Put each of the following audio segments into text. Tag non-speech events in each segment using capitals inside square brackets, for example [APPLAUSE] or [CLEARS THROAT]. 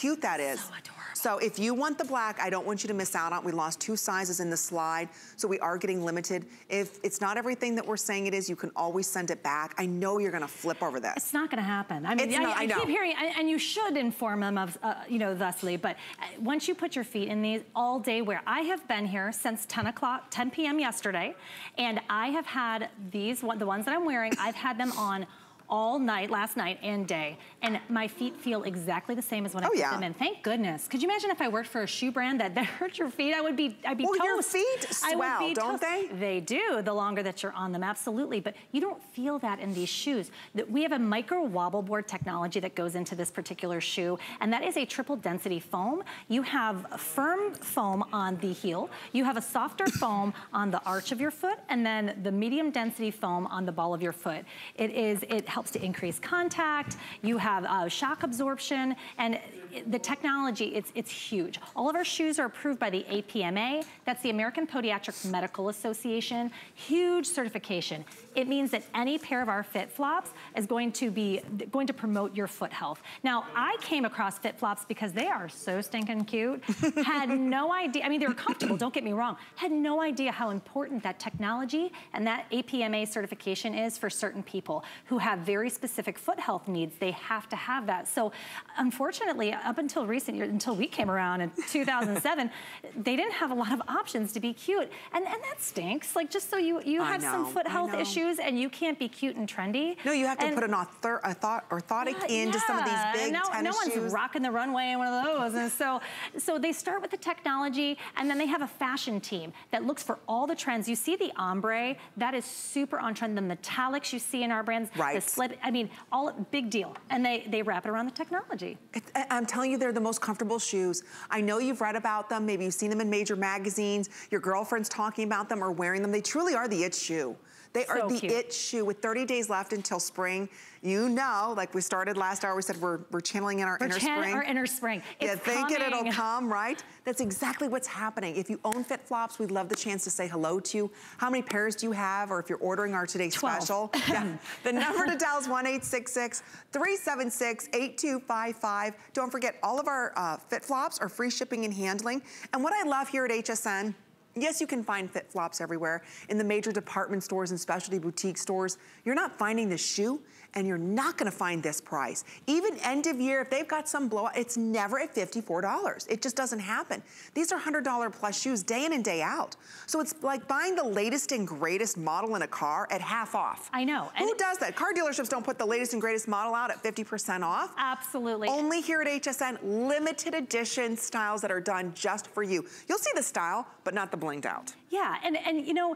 cute that is. So adorable. So if you want the black, I don't want you to miss out on. it. We lost two sizes in the slide, so we are getting limited. If it's not everything that we're saying it is, you can always send it back. I know you're gonna flip over this. It's not gonna happen. I mean, I, not- I I keep hearing, and, and you should inform them of, uh, you know, thusly, but uh, once you put your feet in these all day wear, I have been here since 10 o'clock, 10 p.m. yesterday, and I have had these, the ones that I'm wearing, I've had them on all night, last night and day, and my feet feel exactly the same as when I Oh, put yeah. them in. Thank goodness. Could you imagine if I worked for a shoe brand that, [LAUGHS] that hurt your feet? I would be, I'd be oh, Well, toast. your feet swell, don't toast. they? They do, the longer that you're on them, absolutely. But you don't feel that in these shoes. That We have a micro wobble board technology that goes into this particular shoe, and that is a triple density foam. You have firm foam on the heel, you have a softer [COUGHS] foam on the arch of your foot, and then the medium density foam on the ball of your foot. It is, it helps to increase contact, you have uh, shock absorption, and the technology, it's, it's huge. All of our shoes are approved by the APMA, that's the American Podiatric Medical Association, huge certification. It means that any pair of our Fit Flops is going to be, going to promote your foot health. Now, I came across Fit Flops because they are so stinking cute, [LAUGHS] had no idea, I mean, they were comfortable, don't get me wrong, had no idea how important that technology and that APMA certification is for certain people who have very specific foot health needs. They have to have that. So unfortunately, up until recent years, until we came around in 2007, [LAUGHS] they didn't have a lot of options to be cute. And, and that stinks. Like just so you, you I have some foot health know. Issues and you can't be cute and trendy. No, you have to And- put an author, a thought, orthotic yeah, into some of these yeah. big no, tennis no one's shoes. rocking the runway in one of those. And so, so they start with the technology and then they have a fashion team that looks for all the trends. You see the ombre, that is super on trend. The metallics you see in our brands, the Right. slip, I mean, all big deal. And they, they wrap it around the technology. It- I'm telling you, they're the most comfortable shoes. I know you've read about them. Maybe you've seen them in major magazines. Your girlfriend's talking about them or wearing them. They truly are the it shoe. They are So the cute. it shoe with 30 days left until spring. You know, like we started last hour, we said we're, we're channeling in our We're inner spring. Our inner spring. Yeah, It's think it, it'll come, right? That's exactly what's happening. If you own Fit Flops, we'd love the chance to say hello to you. How many pairs do you have? Or if you're ordering our today's Twelve. special. [LAUGHS] Yeah. The number to dial is 1-866-376-8255. Don't forget, all of our uh, Fit Flops are free shipping and handling. And what I love here at HSN, Yes, you can find Fit Flops everywhere in the major department stores and specialty boutique stores. You're not finding this shoe and you're not gonna find this price. Even end of year, if they've got some blowout, it's never at $54. It just doesn't happen. These are $100 plus shoes day in and day out. So it's like buying the latest and greatest model in a car at half off. I know. Who does that? Car dealerships don't put the latest and greatest model out at 50% off. Absolutely. Only here at HSN, limited edition styles that are done just for you. You'll see the style, but not the blinged out. Yeah, and, and you know,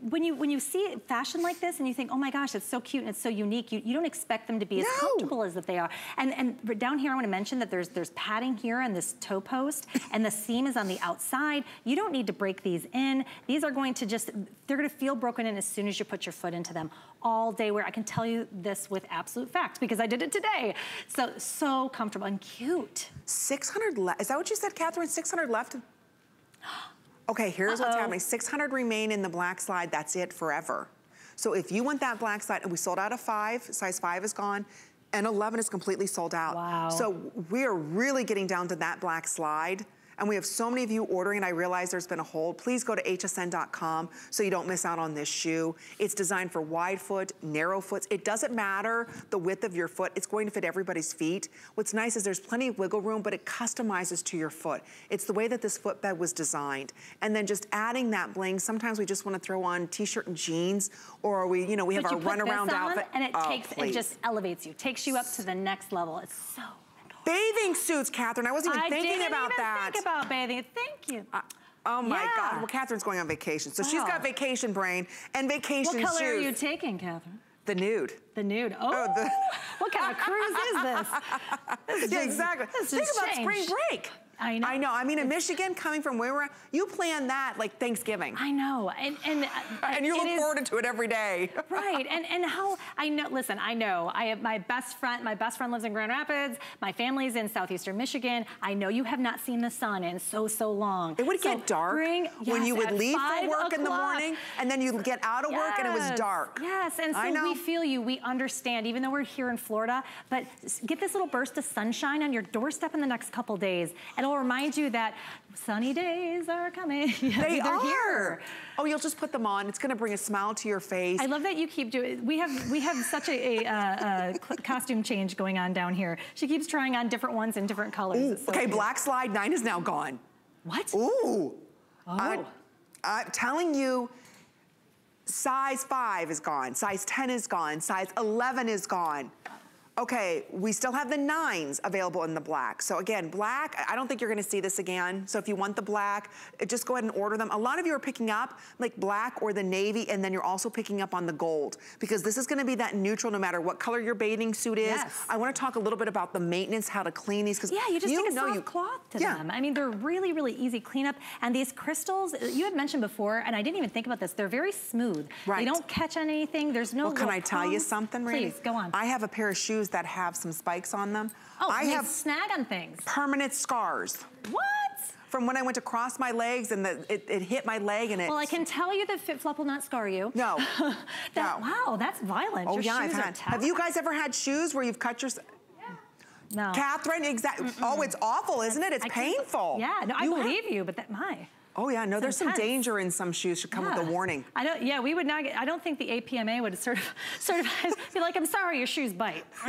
when you when you see fashion like this and you think, oh my gosh, it's so cute and it's so unique, you, you don't expect them to be as comfortable as that they are. And and down here, I want to mention that there's there's padding here on this toe post, [LAUGHS] and the seam is on the outside. You don't need to break these in. These are going to just they're going to feel broken in as soon as you put your foot into them all day. Where I can tell you this with absolute fact because I did it today. So so comfortable and cute. 600 left. Is that what you said, Catherine? 600 left? [GASPS] Okay, here's what's Uh-oh. happening. 600 remain in the black slide. That's it forever. So if you want that black slide, and we sold out of five, size five is gone, and 11 is completely sold out. Wow. So we are really getting down to that black slide. And we have so many of you ordering, and I realize there's been a hold. Please go to hsn.com so you don't miss out on this shoe. It's designed for wide foot, narrow foots. It doesn't matter the width of your foot. It's going to fit everybody's feet. What's nice is there's plenty of wiggle room, but it customizes to your foot. It's the way that this footbed was designed. And then just adding that bling, sometimes we just want to throw on t-shirt and jeans, or we, you know, we have But our you put runaround outfit. and it Oh, takes it just elevates you, takes you up to the next level. It's so. Bathing suits, Catherine. I wasn't even I thinking didn't about even that. think about bathing. Thank you. Uh, oh my Yeah. God. Well, Catherine's going on vacation. So she's got oh. vacation brain and vacation shoes. what color shoes. are you taking, Catherine? the nude. The nude. Oh, the- oh, what kind of cruise is this? [LAUGHS] This is Yeah, just- exactly. This Think about spring break. I know. I know. I mean, in Michigan, coming from where we're at, you plan that like Thanksgiving. I know. And and, uh, and you look is, forward to it every day. [LAUGHS] right. And and how I know listen, I know. I have my best friend, my best friend lives in Grand Rapids. My family's in southeastern Michigan. I know you have not seen the sun in so so long. It would so get dark bring, when you would leave for work in the morning and then you'd get out of yes. work and it was dark. Yes, and so we feel you, we understand, even though we're here in Florida, but get this little burst of sunshine on your doorstep in the next couple days. And it'll remind you that sunny days are coming. [LAUGHS] they are. Here. Oh, you'll just put them on. It's gonna bring a smile to your face. I love that you keep doing, we have we have such a, a, a, a costume change going on down here. She keeps trying on different ones in different colors. Ooh, so okay, cute. black slide nine is now gone. What? Ooh. Oh. I, I'm telling you, size five is gone, size 10 is gone, size 11 is gone. Okay, we still have the nines available in the black. So again, black, I don't think you're gonna see this again. So if you want the black, just go ahead and order them. A lot of you are picking up like black or the navy, and then you're also picking up on the gold because this is gonna be that neutral no matter what color your bathing suit is. Yes. I wanna talk a little bit about the maintenance, how to clean these. Cause yeah, you just you take a soft you, cloth to yeah. them. I mean, they're really, really easy cleanup. And these crystals, you had mentioned before, and I didn't even think about this, they're very smooth. Right. They don't catch on anything. There's no Well, can I tell you something, Randy? Please, go on. I have a pair of shoes that have some spikes on them. Oh, I have snag on things. Permanent scars. What? From when I went to cross my legs and the, it, it, hit my leg and it. Well, I can tell you that FitFlop will not scar you. No. [LAUGHS] that, no. Wow, that's violent. Oh Your yeah, I've had. Have you guys ever had shoes where you've cut your? No. Catherine, exactly. Oh, it's awful, isn't it? It's I painful. Yeah, no, I you believe you, but that my. Oh yeah, no, there's some danger in some shoes should come yeah. with a warning. I don't, yeah, we would not get, I don't think the APMA would sort of, sort of be like, I'm sorry, your shoes bite. [LAUGHS]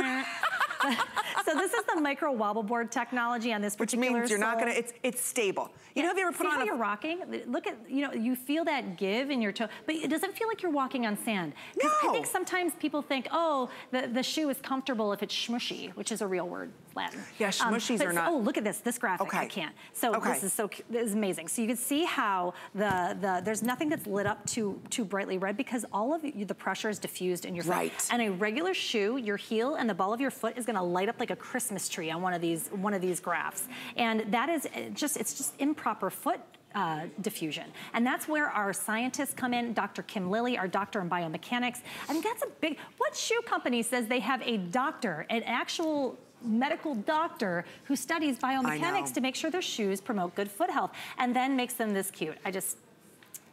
so this is the micro wobble board technology on this particular Which means you're sole. not gonna, it's it's stable. You yeah, know, have you ever put see on how a- you're rocking? Look at, you know, you feel that give in your toe, but it doesn't feel like you're walking on sand. No. I think sometimes people think, oh, the, the shoe is comfortable if it's smushy, which is a real word, Latin. Yeah, um, smushies but, are not- Oh, look at this, this graphic, Okay. I can't. So Okay. this is so, this is amazing. So you can see how the, the there's nothing that's lit up too, too brightly red because all of you, the pressure is diffused in your foot. Right. And a regular shoe, your heel and the ball of your foot is gonna light up like a Christmas tree on one of these, one of these graphs. And that is just, it's just improper foot uh, diffusion. And that's where our scientists come in, Dr. Kim Lilly, our doctor in biomechanics. I mean, that's a big, what shoe company says they have a doctor, an actual medical doctor who studies biomechanics to make sure their shoes promote good foot health and then makes them this cute. I just,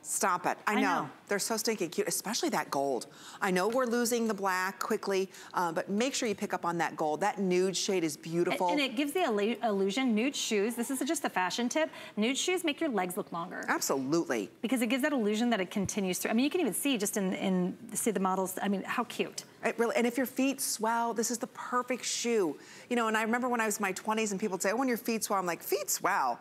Stop it. I, I know. know. They're so stinking cute, especially that gold. I know we're losing the black quickly, uh, but make sure you pick up on that gold. That nude shade is beautiful. and it gives the illusion, nude shoes, this is just a fashion tip, nude shoes make your legs look longer. Absolutely. Because it gives that illusion that it continues through. I mean, you can even see just in, in see the models, I mean, how cute. It really, and if your feet swell, this is the perfect shoe. You know, and I remember when I was in my 20s and people would say, oh, when your feet swell, I'm like, feet swell.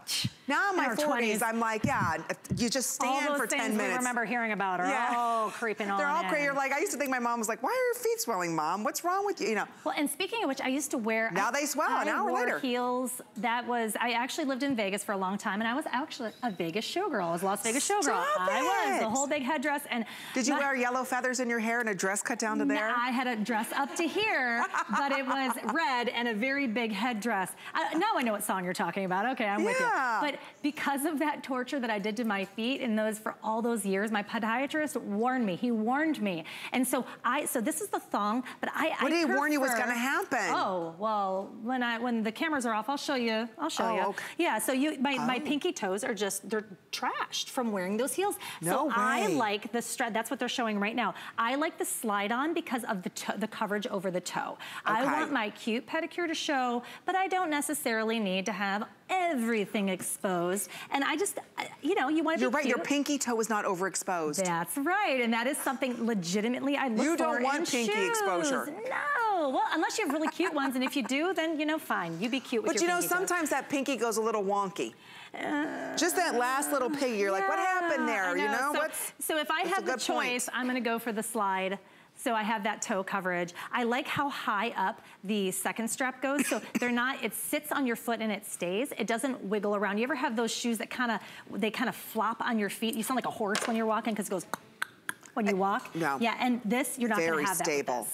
Now in my 40s, 20s. I'm like, yeah, you just stand All those for things 10 we minutes. remember hearing about are Yeah. all creeping on They're all crazy. You're like, I used to think my mom was like, why are your feet swelling, mom? What's wrong with you? You know, Well, and speaking of which, I used to wear. Now I- they swell I an hour wore later. heels. That was. I actually lived in Vegas for a long time, and I was actually a Vegas showgirl. I was Las Vegas showgirl. Stop I was the whole big headdress. And did you my- wear yellow feathers in your hair and a dress cut down to No, there? I had a dress up to here, but it was [LAUGHS] red and a very big headdress. I, now I know what song you're talking about. Okay, I'm with you. Yeah. But because of that torture that I did to my feet in those for all those years, my podiatrist warned me. He warned me, and so I. So this is the thong, but I. What I did he warn you was gonna happen? Oh well, when I when the cameras are off, I'll show you. I'll show Oh, you. okay. Yeah. So you, my my Oh. pinky toes are just they're trashed from wearing those heels. No so I like the strut. That's what they're showing right now. I like the slide on because of the the coverage over the toe. Okay. I want my cute pedicure to show, but I don't necessarily need to have everything exposed. And I just, you know, you want to You're right, your pinky toe is not overexposed. That's right, and that is something legitimately I look You don't for want in pinky shoes. exposure. No, well, unless you have really cute ones, and if you do, then you know, fine, you be cute with But you know, pinky sometimes that pinky goes a little wonky. Uh, Just that last little piggy, you're like, what happened there? I You know, so, what's so if I have the good point. choice, I'm gonna go for the slide. So I have that toe coverage. I like how high up the second strap goes. So [COUGHS] they're not, it sits on your foot and it stays. It doesn't wiggle around. You ever have those shoes that kind of, they kind of flop on your feet? You sound like a horse when you're walking because it goes [COUGHS] when you walk. no. Yeah, and this, you're not very gonna have that stable.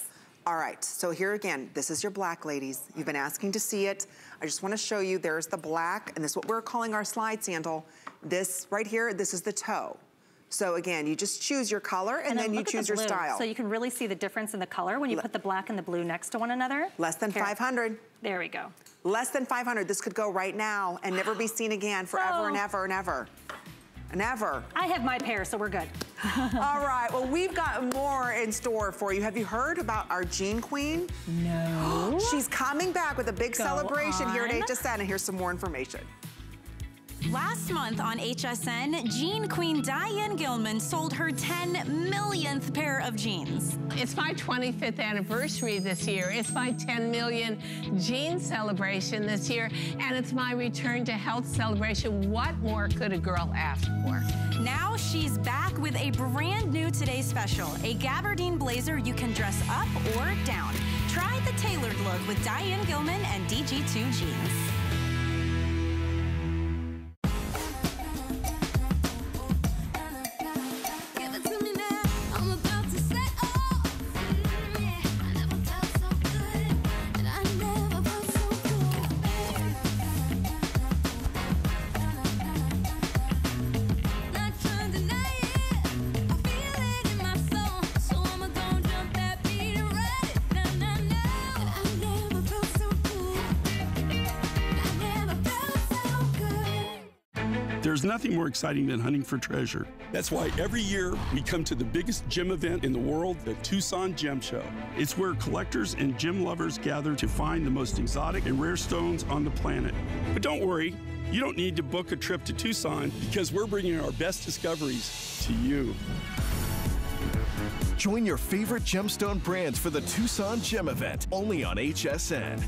All right, so here again, this is your black, ladies. You've been asking to see it. I just wanna show you, there's the black, and this is what we're calling our slide sandal. This right here, this is the toe. So again, you just choose your color and, and then, then you choose the your style. So you can really see the difference in the color when you Le put the black and the blue next to one another. Less than Here. 500. There we go. Less than 500. This could go right now and never be seen again [GASPS] forever and ever and ever. And ever. I have my pair, so we're good. [LAUGHS] All [LAUGHS] right, well, we've got more in store for you. Have you heard about our Jean Queen? No. [GASPS] She's coming back with a big go celebration on. here at HSN, and here's some more information. Last month on HSN, Jean Queen Diane Gilman sold her 10 millionth pair of jeans. It's my 25th anniversary this year. It's my 10 million jean celebration this year, and it's my return to health celebration. What more could a girl ask for? Now she's back with a brand new Today Special, a gabardine blazer you can dress up or down. Try the tailored look with Diane Gilman and DG2 jeans. Nothing more exciting than hunting for treasure. That's why every year we come to the biggest gem event in the world, the Tucson Gem Show. It's where collectors and gem lovers gather to find the most exotic and rare stones on the planet. But don't worry, you don't need to book a trip to Tucson because we're bringing our best discoveries to you. Join your favorite gemstone brands for the Tucson Gem Event, only on HSN.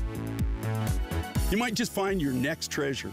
You might just find your next treasure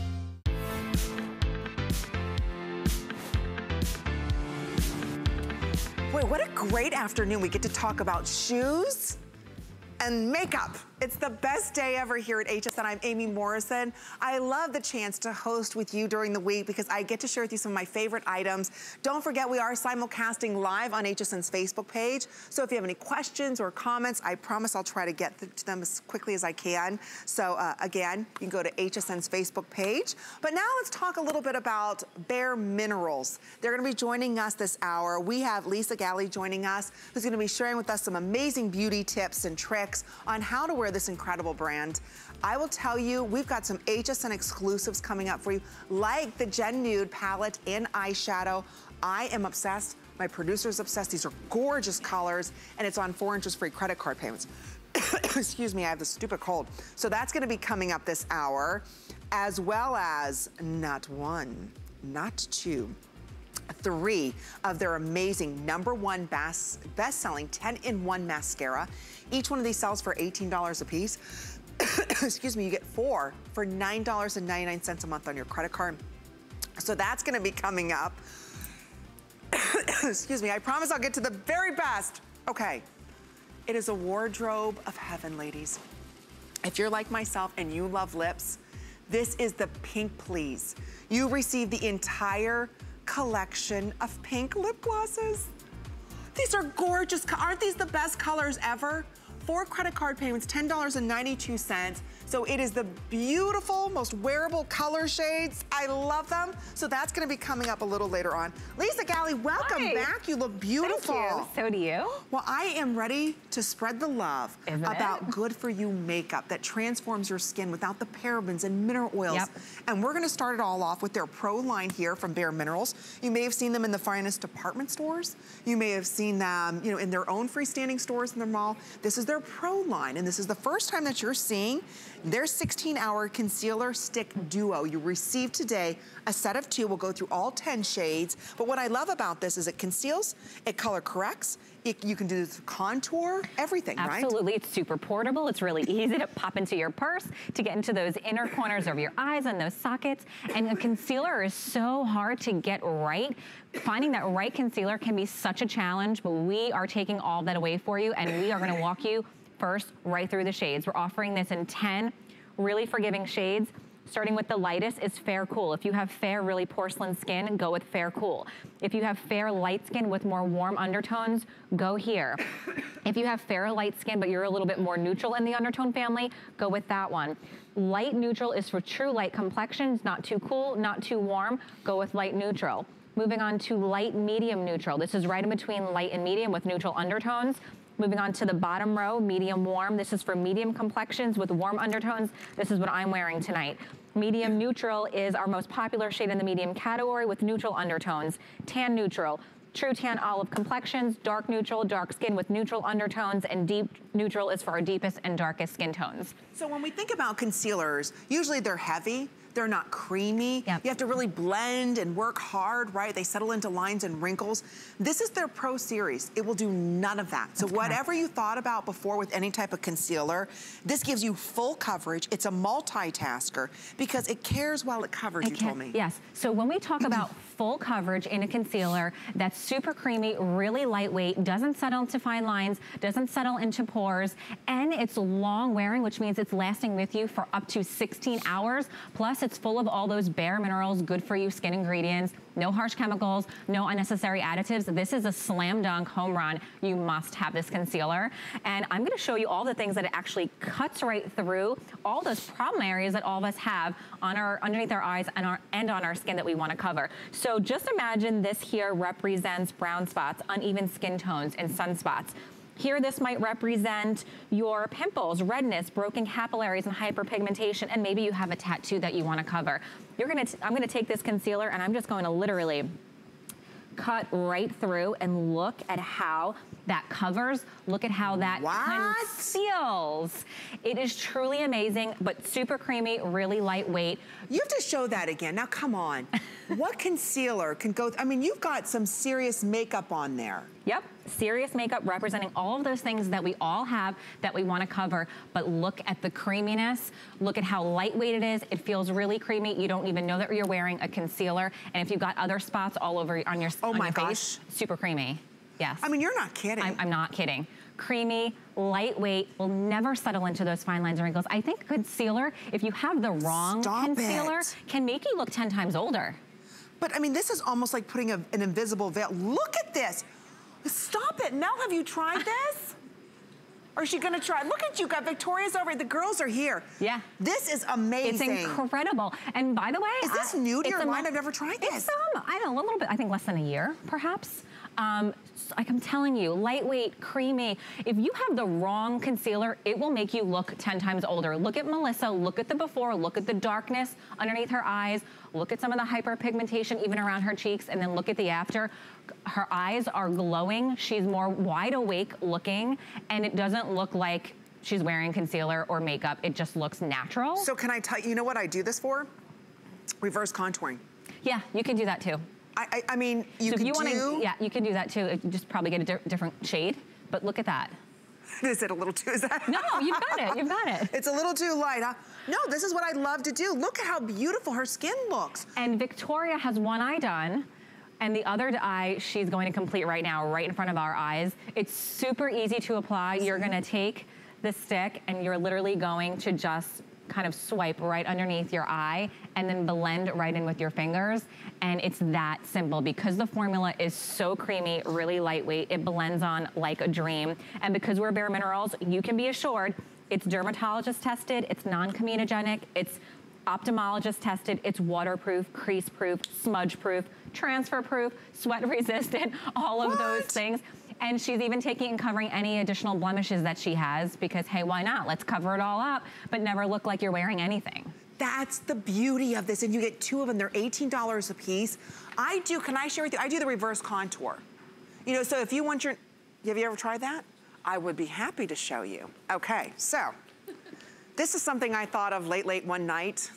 Boy, what a great afternoon. We get to talk about shoes and makeup. It's the best day ever here at HSN. I'm Amy Morrison. I love the chance to host with you during the week because I get to share with you some of my favorite items. Don't forget we are simulcasting live on HSN's Facebook page. So if you have any questions or comments, I promise I'll try to get to them as quickly as I can. So uh, again, you can go to HSN's Facebook page. But now let's talk a little bit about Bare Minerals. They're gonna be joining us this hour. We have Lisa Galley joining us, who's gonna be sharing with us some amazing beauty tips and tricks on how to wear this incredible brand. I will tell you, we've got some HSN exclusives coming up for you, like the Gen Nude palette in eyeshadow. I am obsessed. My producer's obsessed. These are gorgeous colors, and it's on four inches free credit card payments. [COUGHS] Excuse me, I have the stupid cold. So that's gonna be coming up this hour, as well as not one, not two, three of their amazing number one best, best-selling 10-in-1 mascara. Each one of these sells for $18 a piece. [COUGHS] Excuse me, you get four for $9.99 a month on your credit card. So that's gonna be coming up. [COUGHS] Excuse me, I promise I'll get to the very best. Okay, It is a wardrobe of heaven, ladies. If you're like myself and you love lips, this is the Pink Please. You receive the entire collection of pink lip glosses. These are gorgeous. Aren't these the best colors ever? Four credit card payments, $10.92. So it is the beautiful, most wearable color shades. I love them. So that's gonna be coming up a little later on. Lisa Galley, welcome Hi. back. You look beautiful. You. So do you. Well, I am ready to spread the love Isn't about it? good for you makeup that transforms your skin without the parabens and mineral oils. Yep. And we're gonna start it all off with their Pro line here from Bare Minerals. You may have seen them in the finest department stores. You may have seen them, you know, in their own freestanding stores in the mall. This is their Pro line, and this is the first time that you're seeing their 16-hour concealer stick duo. You receive today a set of two. We'll go through all 10 shades. But what I love about this is it conceals, it color corrects, it, you can do this contour, everything, right? Absolutely, it's super portable. It's really easy to pop into your purse, to get into those inner corners of your eyes and those sockets. And a concealer is so hard to get right. Finding that right concealer can be such a challenge, but we are taking all that away for you and we are gonna walk you first right through the shades. We're offering this in 10 really forgiving shades. Starting with the lightest is Fair Cool. If you have fair, really porcelain skin, go with Fair Cool. If you have fair, light skin with more warm undertones, go here. [COUGHS] If you have fair, light skin, but you're a little bit more neutral in the undertone family, go with that one. Light neutral is for true light complexions, not too cool, not too warm, go with light neutral. Moving on to light medium neutral. This is right in between light and medium with neutral undertones. Moving on to the bottom row, medium warm. This is for medium complexions with warm undertones. This is what I'm wearing tonight. Medium neutral is our most popular shade in the medium category with neutral undertones. Tan neutral, true tan olive complexions, dark neutral, dark skin with neutral undertones, and deep neutral is for our deepest and darkest skin tones. So when we think about concealers, usually they're heavy, they're not creamy. You have to really blend and work hard, right? They settle into lines and wrinkles. This is their Pro Series. It will do none of that. So whatever you thought about before with any type of concealer, this gives you full coverage. It's a multitasker because it cares while it covers, you told me. Yes. So when we talk [CLEARS THROAT] about full coverage in a concealer that's super creamy, really lightweight, doesn't settle into fine lines, doesn't settle into pores, and it's long wearing, which means it's lasting with you for up to 16 hours. Plus, it's full of all those bare minerals, good for you skin ingredients, no harsh chemicals, no unnecessary additives. This is a slam dunk home run. You must have this concealer. And I'm gonna show you all the things that it actually cuts right through, all those problem areas that all of us have on our underneath our eyes and, our, and on our skin that we wanna cover. So just imagine this here represents brown spots, uneven skin tones, and sunspots. Here, this might represent your pimples, redness, broken capillaries, and hyperpigmentation, and maybe you have a tattoo that you wanna cover. You're gonna, t- I'm gonna take this concealer and I'm just going to literally cut right through and look at how that covers. Look at how that conceals. It is truly amazing, but super creamy, really lightweight. You have to show that again. Now, come on. [LAUGHS] what concealer can go, I mean, you've got some serious makeup on there. Yep, serious makeup representing all of those things that we all have that we wanna cover, but look at the creaminess, look at how lightweight it is. It feels really creamy. You don't even know that you're wearing a concealer. And if you've got other spots all over on your, Oh on my your face, super creamy. Yes. I mean, you're not kidding. I'm, I'm not kidding. Creamy, lightweight, will never settle into those fine lines and wrinkles. I think concealer, if you have the wrong Stop concealer, it. can make you look 10 times older. But I mean, this is almost like putting a, an invisible veil. Look at this. Stop it. Mel, have you tried this? Or is she gonna try? Look at you, got Victoria's over. The girls are here. Yeah. This is amazing. It's incredible. And by the way, Is this I, new to your line? I've never tried this. It's um, I don't know, a little bit. I think less than a year, perhaps. Um, like I'm telling you, lightweight, creamy. If you have the wrong concealer, it will make you look 10 times older. Look at Melissa, look at the before, look at the darkness underneath her eyes, look at some of the hyperpigmentation even around her cheeks, and then look at the after. Her eyes are glowing. She's more wide awake looking, and it doesn't look like she's wearing concealer or makeup. It just looks natural. So can I tell you, you know what I do this for? Reverse contouring. Yeah, you can do that too. I, I, I mean, you so if you want do- to, yeah, you can do that too. Just probably get a di- different shade. But look at that. [LAUGHS] Is it a little too, is that? No, you've got it, you've got it. [LAUGHS] It's a little too light, huh? No, this is what I love to do. Look at how beautiful her skin looks. And Victoria has one eye done. And the other eye she's going to complete right now, right in front of our eyes. It's super easy to apply. You're gonna take the stick and you're literally going to just kind of swipe right underneath your eye and then blend right in with your fingers. And it's that simple because the formula is so creamy, really lightweight. It blends on like a dream. And because we're Bare Minerals, you can be assured it's dermatologist tested, it's non-comedogenic, it's ophthalmologist tested, it's waterproof, crease proof, smudge proof, transfer proof, sweat resistant, [LAUGHS] all of what? those things. And she's even taking and covering any additional blemishes that she has because, hey, why not? Let's cover it all up, but never look like you're wearing anything. That's the beauty of this. And you get two of them. They're $18 a piece. I do, can I share with you? I do the reverse contour. You know, so if you want your, have you ever tried that? I would be happy to show you. Okay, so this is something I thought of late, late one night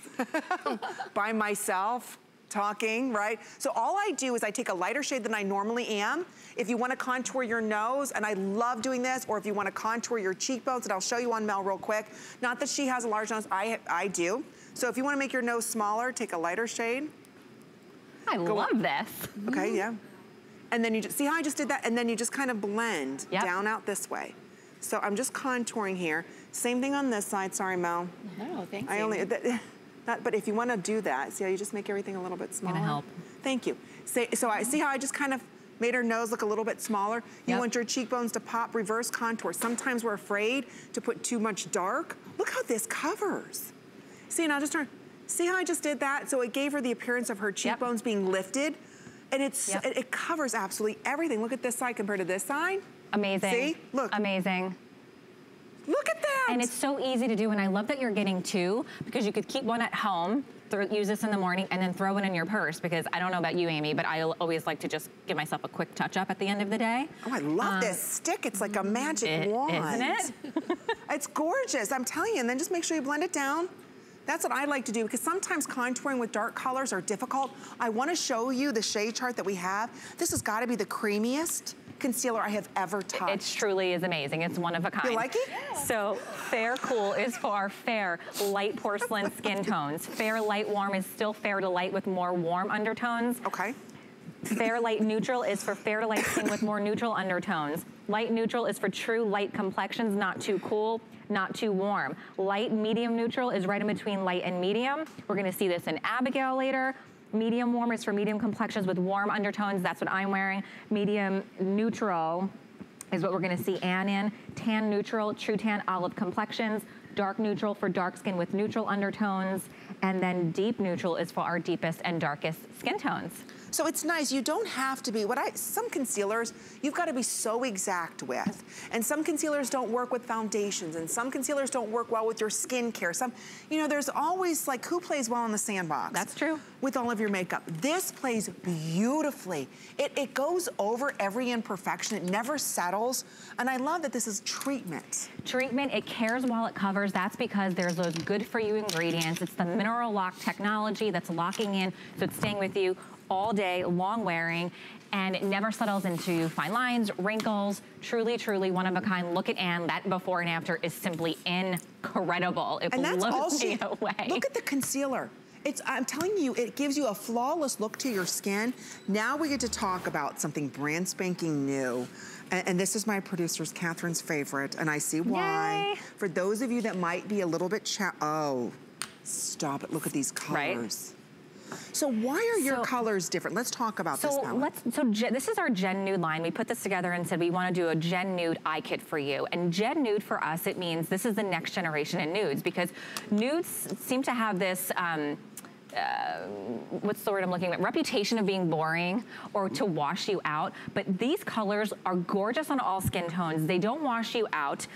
[LAUGHS] by myself talking, right? So all I do is I take a lighter shade than I normally am. If you wanna contour your nose, and I love doing this, or if you wanna contour your cheekbones, and I'll show you on Mel real quick. Not that she has a large nose, I, I do. So if you wanna make your nose smaller, take a lighter shade. I Go love this. Okay, yeah. And then you just, see how I just did that? And then you just kind of blend yep. down out this way. So I'm just contouring here. Same thing on this side, sorry Mel. No, thank I you. Only, [LAUGHS] not, but if you want to do that, see how you just make everything a little bit smaller? Gonna help. Thank you. Say, so I see how I just kind of made her nose look a little bit smaller. You yep. want your cheekbones to pop, reverse contour. Sometimes we're afraid to put too much dark. Look how this covers. See, now just turn. See how I just did that? So it gave her the appearance of her cheekbones yep. being lifted. And it's yep. it, it covers absolutely everything. Look at this side compared to this side. Amazing. See? Look. Amazing. Look at that. And it's so easy to do, and I love that you're getting two, because you could keep one at home, use this in the morning, and then throw it in your purse, because I don't know about you, Amy, but I always like to just give myself a quick touch-up at the end of the day. Oh, I love um, this stick. It's like a magic it, wand. Isn't it? it's gorgeous, I'm telling you, and then just make sure you blend it down. That's what I like to do because sometimes contouring with dark colors are difficult. I wanna show you the shade chart that we have. This has gotta be the creamiest concealer I have ever touched. It truly is amazing. It's one of a kind. You like it? Yeah. So Fair Cool is for our fair, light porcelain [LAUGHS] skin tones. Fair Light Warm is still fair to light with more warm undertones. Okay. Fair Light Neutral is for fair to light skin with more neutral undertones. Light Neutral is for true light complexions, not too cool, not too warm. Light Medium Neutral is right in between light and medium. We're gonna see this in Abigail later. Medium warm is for medium complexions with warm undertones. That's what I'm wearing. Medium neutral is what we're gonna see Anne in. Tan neutral, true tan, olive complexions. Dark neutral for dark skin with neutral undertones. And then deep neutral is for our deepest and darkest skin tones. So it's nice, you don't have to be, what I, some concealers, you've got to be so exact with. And some concealers don't work with foundations, and some concealers don't work well with your skincare. Some, you know, there's always like, who plays well in the sandbox? That's true. With all of your makeup. This plays beautifully. It, it goes over every imperfection. It never settles. And I love that this is treatment. Treatment, it cares while it covers. That's because there's those good for you ingredients. It's the mineral lock technology that's locking in, so it's staying with you all day, long wearing, and it never settles into fine lines, wrinkles, truly, truly one of a kind. Look at Anne, that before and after is simply incredible. It and blows also, me away. Look at the concealer. It's, I'm telling you, it gives you a flawless look to your skin. Now we get to talk about something brand spanking new. And, and this is my producer's, Catherine's favorite, and I see why. Yay. For those of you that might be a little bit, oh, stop it, look at these colors. Right? So why are your so, colors different? Let's talk about so this palette. Let's, so this is our Gen Nude line. We put this together and said we want to do a Gen Nude eye kit for you. And Gen Nude for us, it means this is the next generation in nudes because nudes seem to have this, um, uh, what's the word I'm looking at? Reputation of being boring or to wash you out. But these colors are gorgeous on all skin tones. They don't wash you out.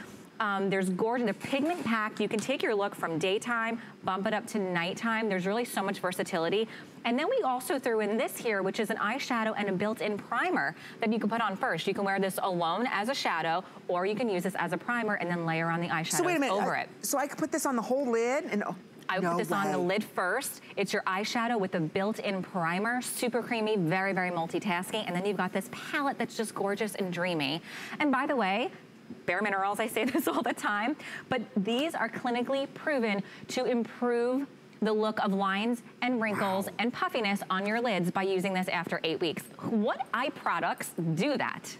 Um, there's gorgeous, the pigment pack, you can take your look from daytime, bump it up to nighttime. There's really so much versatility. And then we also threw in this here, which is an eyeshadow and a built-in primer that you can put on first. You can wear this alone as a shadow, or you can use this as a primer and then layer on the eyeshadow so wait a minute, over I, it. So I could put this on the whole lid and oh. I would no put this way. on the lid first. It's your eyeshadow with a built-in primer, super creamy, very, very multitasking. And then you've got this palette that's just gorgeous and dreamy. And by the way, bare minerals, I say this [LAUGHS] all the time, but these are clinically proven to improve the look of lines and wrinkles wow. and puffiness on your lids by using this after eight weeks. What eye products do that?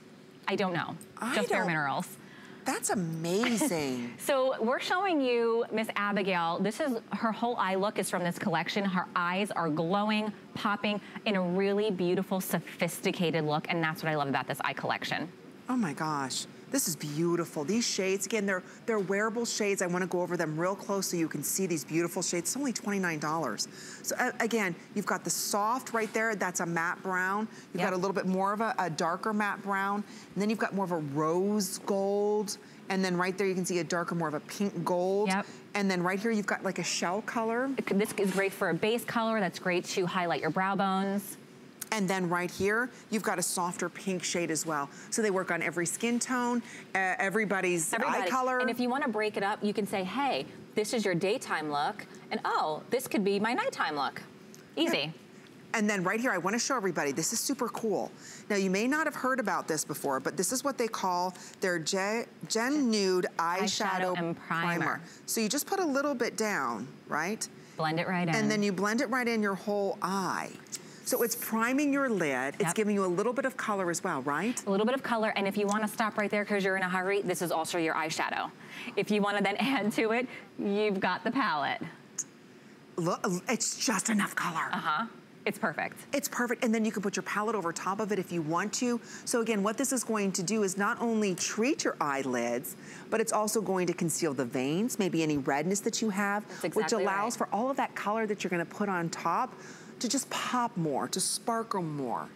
I don't know. I Just Bare Minerals. That's [LAUGHS] amazing. so we're showing you Miss Abigail. This is her whole eye look is from this collection. Her eyes are glowing, popping in a really beautiful, sophisticated look. And that's what I love about this eye collection. Oh my gosh. This is beautiful. These shades, again, they're, they're wearable shades. I wanna go over them real close so you can see these beautiful shades. It's only $29. So uh, again, you've got the soft right there, that's a matte brown. You've yep. got a little bit more of a, a darker matte brown. And then you've got more of a rose gold. And then right there you can see a darker, more of a pink gold. Yep. And then right here you've got like a shell color. This is great for a base color. That's great to highlight your brow bones. And then right here, you've got a softer pink shade as well. So they work on every skin tone, uh, everybody's Everybody. eye color. And if you wanna break it up, you can say, hey, this is your daytime look, and oh, this could be my nighttime look. Easy. Yeah. And then right here, I wanna show everybody, this is super cool. Now you may not have heard about this before, but this is what they call their Gen, Nude Eyeshadow, Eyeshadow primer. primer. So you just put a little bit down, right? Blend it right in. And then you blend it right in your whole eye. So it's priming your lid. Yep. It's giving you a little bit of color as well, right? A little bit of color. And if you want to stop right there because you're in a hurry, this is also your eyeshadow. If you want to then [LAUGHS] add to it, you've got the palette. Look, it's just enough color. Uh-huh. It's perfect. It's perfect, and then you can put your palette over top of it if you want to. So again, what this is going to do is not only treat your eyelids, but it's also going to conceal the veins, maybe any redness that you have, exactly which allows right. for all of that color that you're gonna put on top to just pop more, to sparkle more.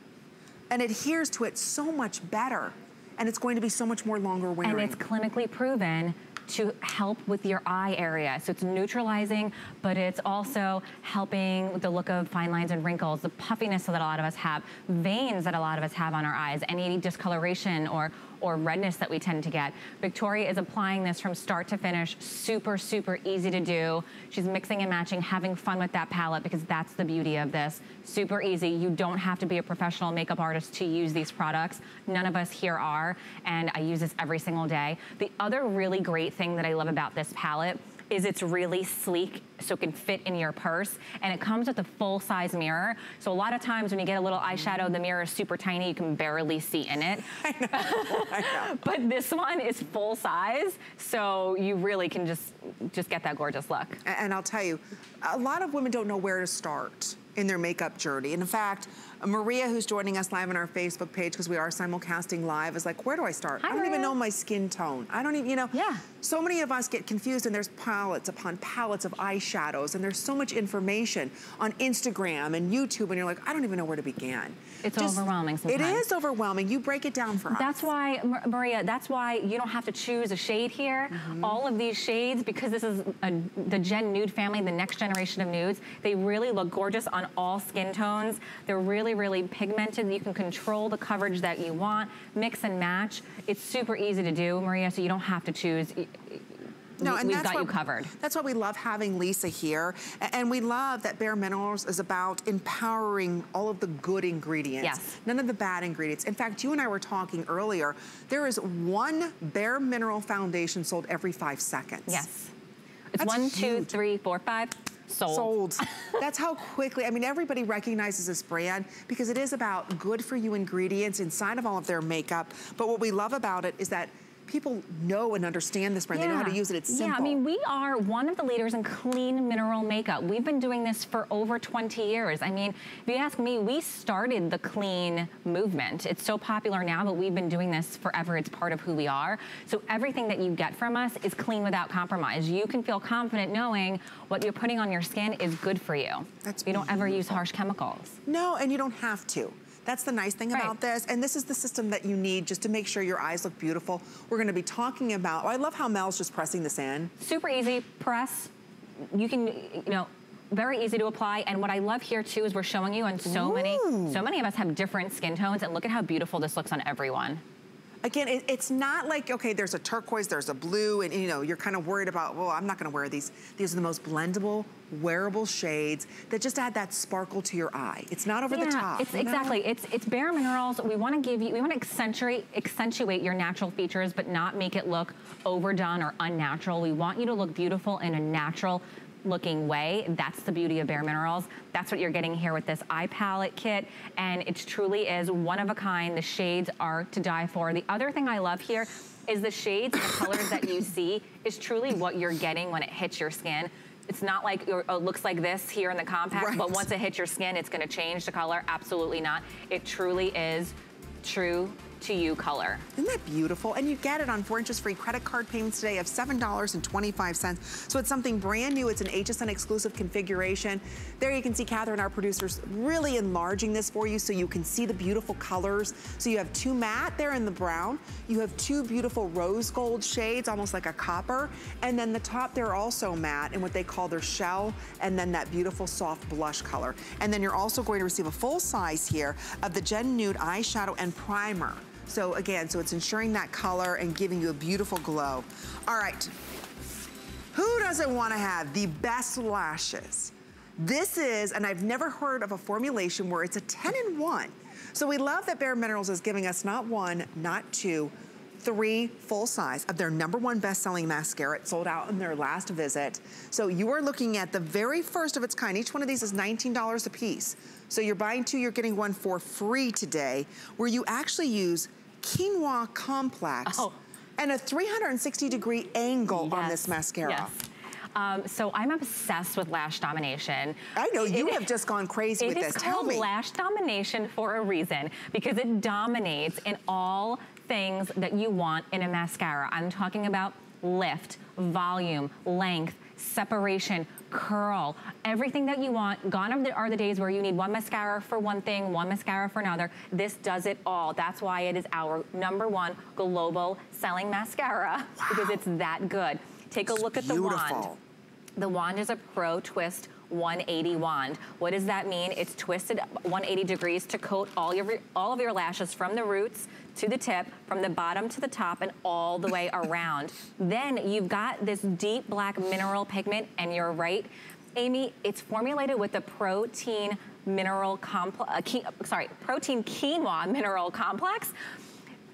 And adheres to it so much better. And it's going to be so much more longer wearing. And it's clinically proven to help with your eye area. So it's neutralizing, but it's also helping with the look of fine lines and wrinkles, the puffiness that a lot of us have, veins that a lot of us have on our eyes, any discoloration or or mm-hmm. redness that we tend to get. Victoria is applying this from start to finish, super, super easy to do. She's mixing and matching, having fun with that palette because that's the beauty of this. Super easy. You don't have to be a professional makeup artist to use these products. None of us here are, and I use this every single day. The other really great thing that I love about this palette is it's really sleek so it can fit in your purse and it comes with a full size mirror. So a lot of times when you get a little eyeshadow, the mirror is super tiny, you can barely see in it. [LAUGHS] I know, I know. [LAUGHS] but this one is full size, so you really can just, just get that gorgeous look. And I'll tell you, a lot of women don't know where to start in their makeup journey. And in fact, Maria, who's joining us live on our Facebook page, because we are simulcasting live, is like, where do I start? Hi, I don't Maria. even know my skin tone. I don't even, you know. Yeah. So many of us get confused and there's palettes upon palettes of eyeshadows and there's so much information on Instagram and YouTube and you're like, I don't even know where to begin. It's Just, overwhelming sometimes. It is overwhelming. You break it down for that's us. That's why, Maria, that's why you don't have to choose a shade here. Mm -hmm. All of these shades, because this is a, the Gen Nude family, the next generation of nudes, they really look gorgeous on all skin tones. They're really, really pigmented. You can control the coverage that you want, mix and match. It's super easy to do, Maria, so you don't have to choose no, and we've got what, you covered. That's why we love having Lisa here. And we love that Bare Minerals is about empowering all of the good ingredients. Yes. None of the bad ingredients. In fact, you and I were talking earlier, there is one Bare Mineral foundation sold every five seconds. Yes. It's That's one, huge. two, three, four, five. Sold. Sold. [LAUGHS] That's how quickly, I mean, everybody recognizes this brand because it is about good for you ingredients inside of all of their makeup. But what we love about it is that people know and understand this brand. Yeah. They know how to use it. It's simple. Yeah, I mean, we are one of the leaders in clean mineral makeup. We've been doing this for over 20 years. I mean, if you ask me, we started the clean movement. It's so popular now, but we've been doing this forever. It's part of who we are. So everything that you get from us is clean without compromise. You can feel confident knowing what you're putting on your skin is good for you. That's you don't ever use harsh chemicals. No, and you don't have to. That's the nice thing right. about this. And this is the system that you need just to make sure your eyes look beautiful. We're gonna be talking about, oh, I love how Mel's just pressing this in. Super easy, press. You can, you know, very easy to apply. And what I love here too is we're showing you on so Ooh. many, so many of us have different skin tones and look at how beautiful this looks on everyone. Again, it, it's not like, okay, there's a turquoise, there's a blue, and you know, you're kind of worried about, well, I'm not gonna wear these. These are the most blendable, wearable shades that just add that sparkle to your eye. It's not over yeah, the top. It's exactly, know? it's it's bare minerals. We wanna give you, we wanna accentuate, accentuate your natural features, but not make it look overdone or unnatural. We want you to look beautiful in a natural, looking way. That's the beauty of Bare Minerals. That's what you're getting here with this eye palette kit. And it truly is one of a kind. The shades are to die for. The other thing I love here is the shades and the colors that you see is truly what you're getting when it hits your skin. It's not like oh, it looks like this here in the compact, right. but once it hits your skin, it's gonna change the color. Absolutely not. It truly is true to you color. Isn't that beautiful? And you get it on four inches free credit card payments today of $7.25. So it's something brand new. It's an HSN exclusive configuration. There you can see Catherine, our producers, really enlarging this for you so you can see the beautiful colors. So you have two matte there in the brown. You have two beautiful rose gold shades, almost like a copper. And then the top there are also matte in what they call their shell. And then that beautiful soft blush color. And then you're also going to receive a full size here of the Gen Nude eyeshadow and primer. So again, so it's ensuring that color and giving you a beautiful glow. All right, who doesn't wanna have the best lashes? This is, and I've never heard of a formulation where it's a 10 in one. So we love that Bare Minerals is giving us not one, not two, three full size of their number one best-selling mascara. It sold out in their last visit. So you are looking at the very first of its kind. Each one of these is $19 a piece. So you're buying two, you're getting one for free today, where you actually use quinoa complex oh. and a 360 degree angle yes. on this mascara. Yes. Um, so I'm obsessed with lash domination. I know, you it, have just gone crazy with this. Tell me. lash domination for a reason because it dominates in all things that you want in a mascara. I'm talking about lift, volume, length, separation, curl, everything that you want. Gone are the, are the, days where you need one mascara for one thing, one mascara for another. This does it all. That's why it is our number one global selling mascara wow. because it's that good. Take a look at the wand. The wand is a Pro Twist 180 wand. What does that mean? It's twisted 180 degrees to coat all, your, all of your lashes from the roots to the tip, from the bottom to the top, and all the way around. then you've got this deep black mineral pigment, and you're right, Amy, it's formulated with the protein mineral complex, uh, sorry, protein quinoa mineral complex.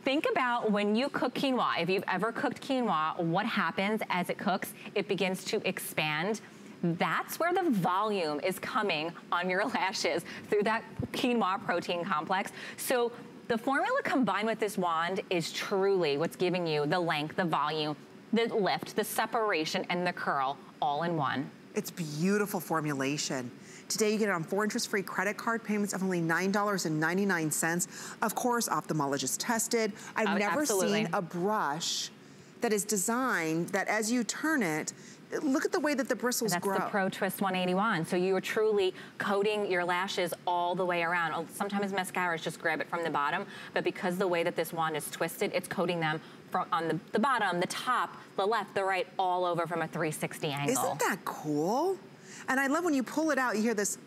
Think about when you cook quinoa, if you've ever cooked quinoa, what happens as it cooks? It begins to expand that's where the volume is coming on your [LAUGHS] lashes through that quinoa protein complex. So the formula combined with this wand is truly what's giving you the length, the volume, the lift, the separation, and the curl all in one. It's beautiful formulation. Today you get it on four interest-free credit card payments of only $9.99. Of course, ophthalmologist tested. I've oh, never absolutely. seen a brush that is designed that as you turn it, look at the way that the bristles That's grow. That's the Pro Twist 181. So you are truly coating your lashes all the way around. Oh, sometimes mascaras just grab it from the bottom, but because the way that this wand is twisted, it's coating them from on the, the bottom, the top, the left, the right, all over from a 360 angle. Isn't that cool? And I love when you pull it out, you hear this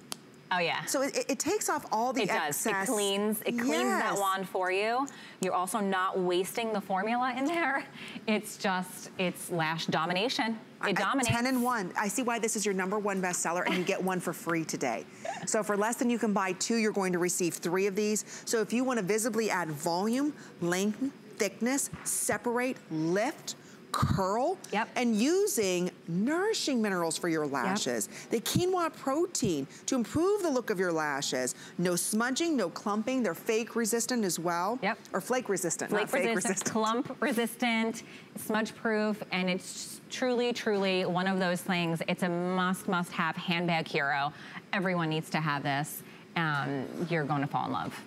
Oh yeah. So it, it, takes off all the it excess. It does. It cleans. It cleans yes. that wand for you. You're also not wasting the formula in there. It's just it's lash domination. It dominates. 10 and 1. I see why this is your number one bestseller and you get one for free today. [LAUGHS] So for less than you can buy two, you're going to receive three of these. So if you want to visibly add volume, length, thickness, separate, lift, curl yep. and using nourishing minerals for your lashes. Yep. The quinoa protein to improve the look of your lashes. No smudging, no clumping. They're fake resistant as well. Yep. Or flake resistant, flake resistant, resistant, clump resistant, smudge proof, and it's truly, truly one of those things. It's a must, must have handbag hero. Everyone needs to have this. Um, you're going to fall in love.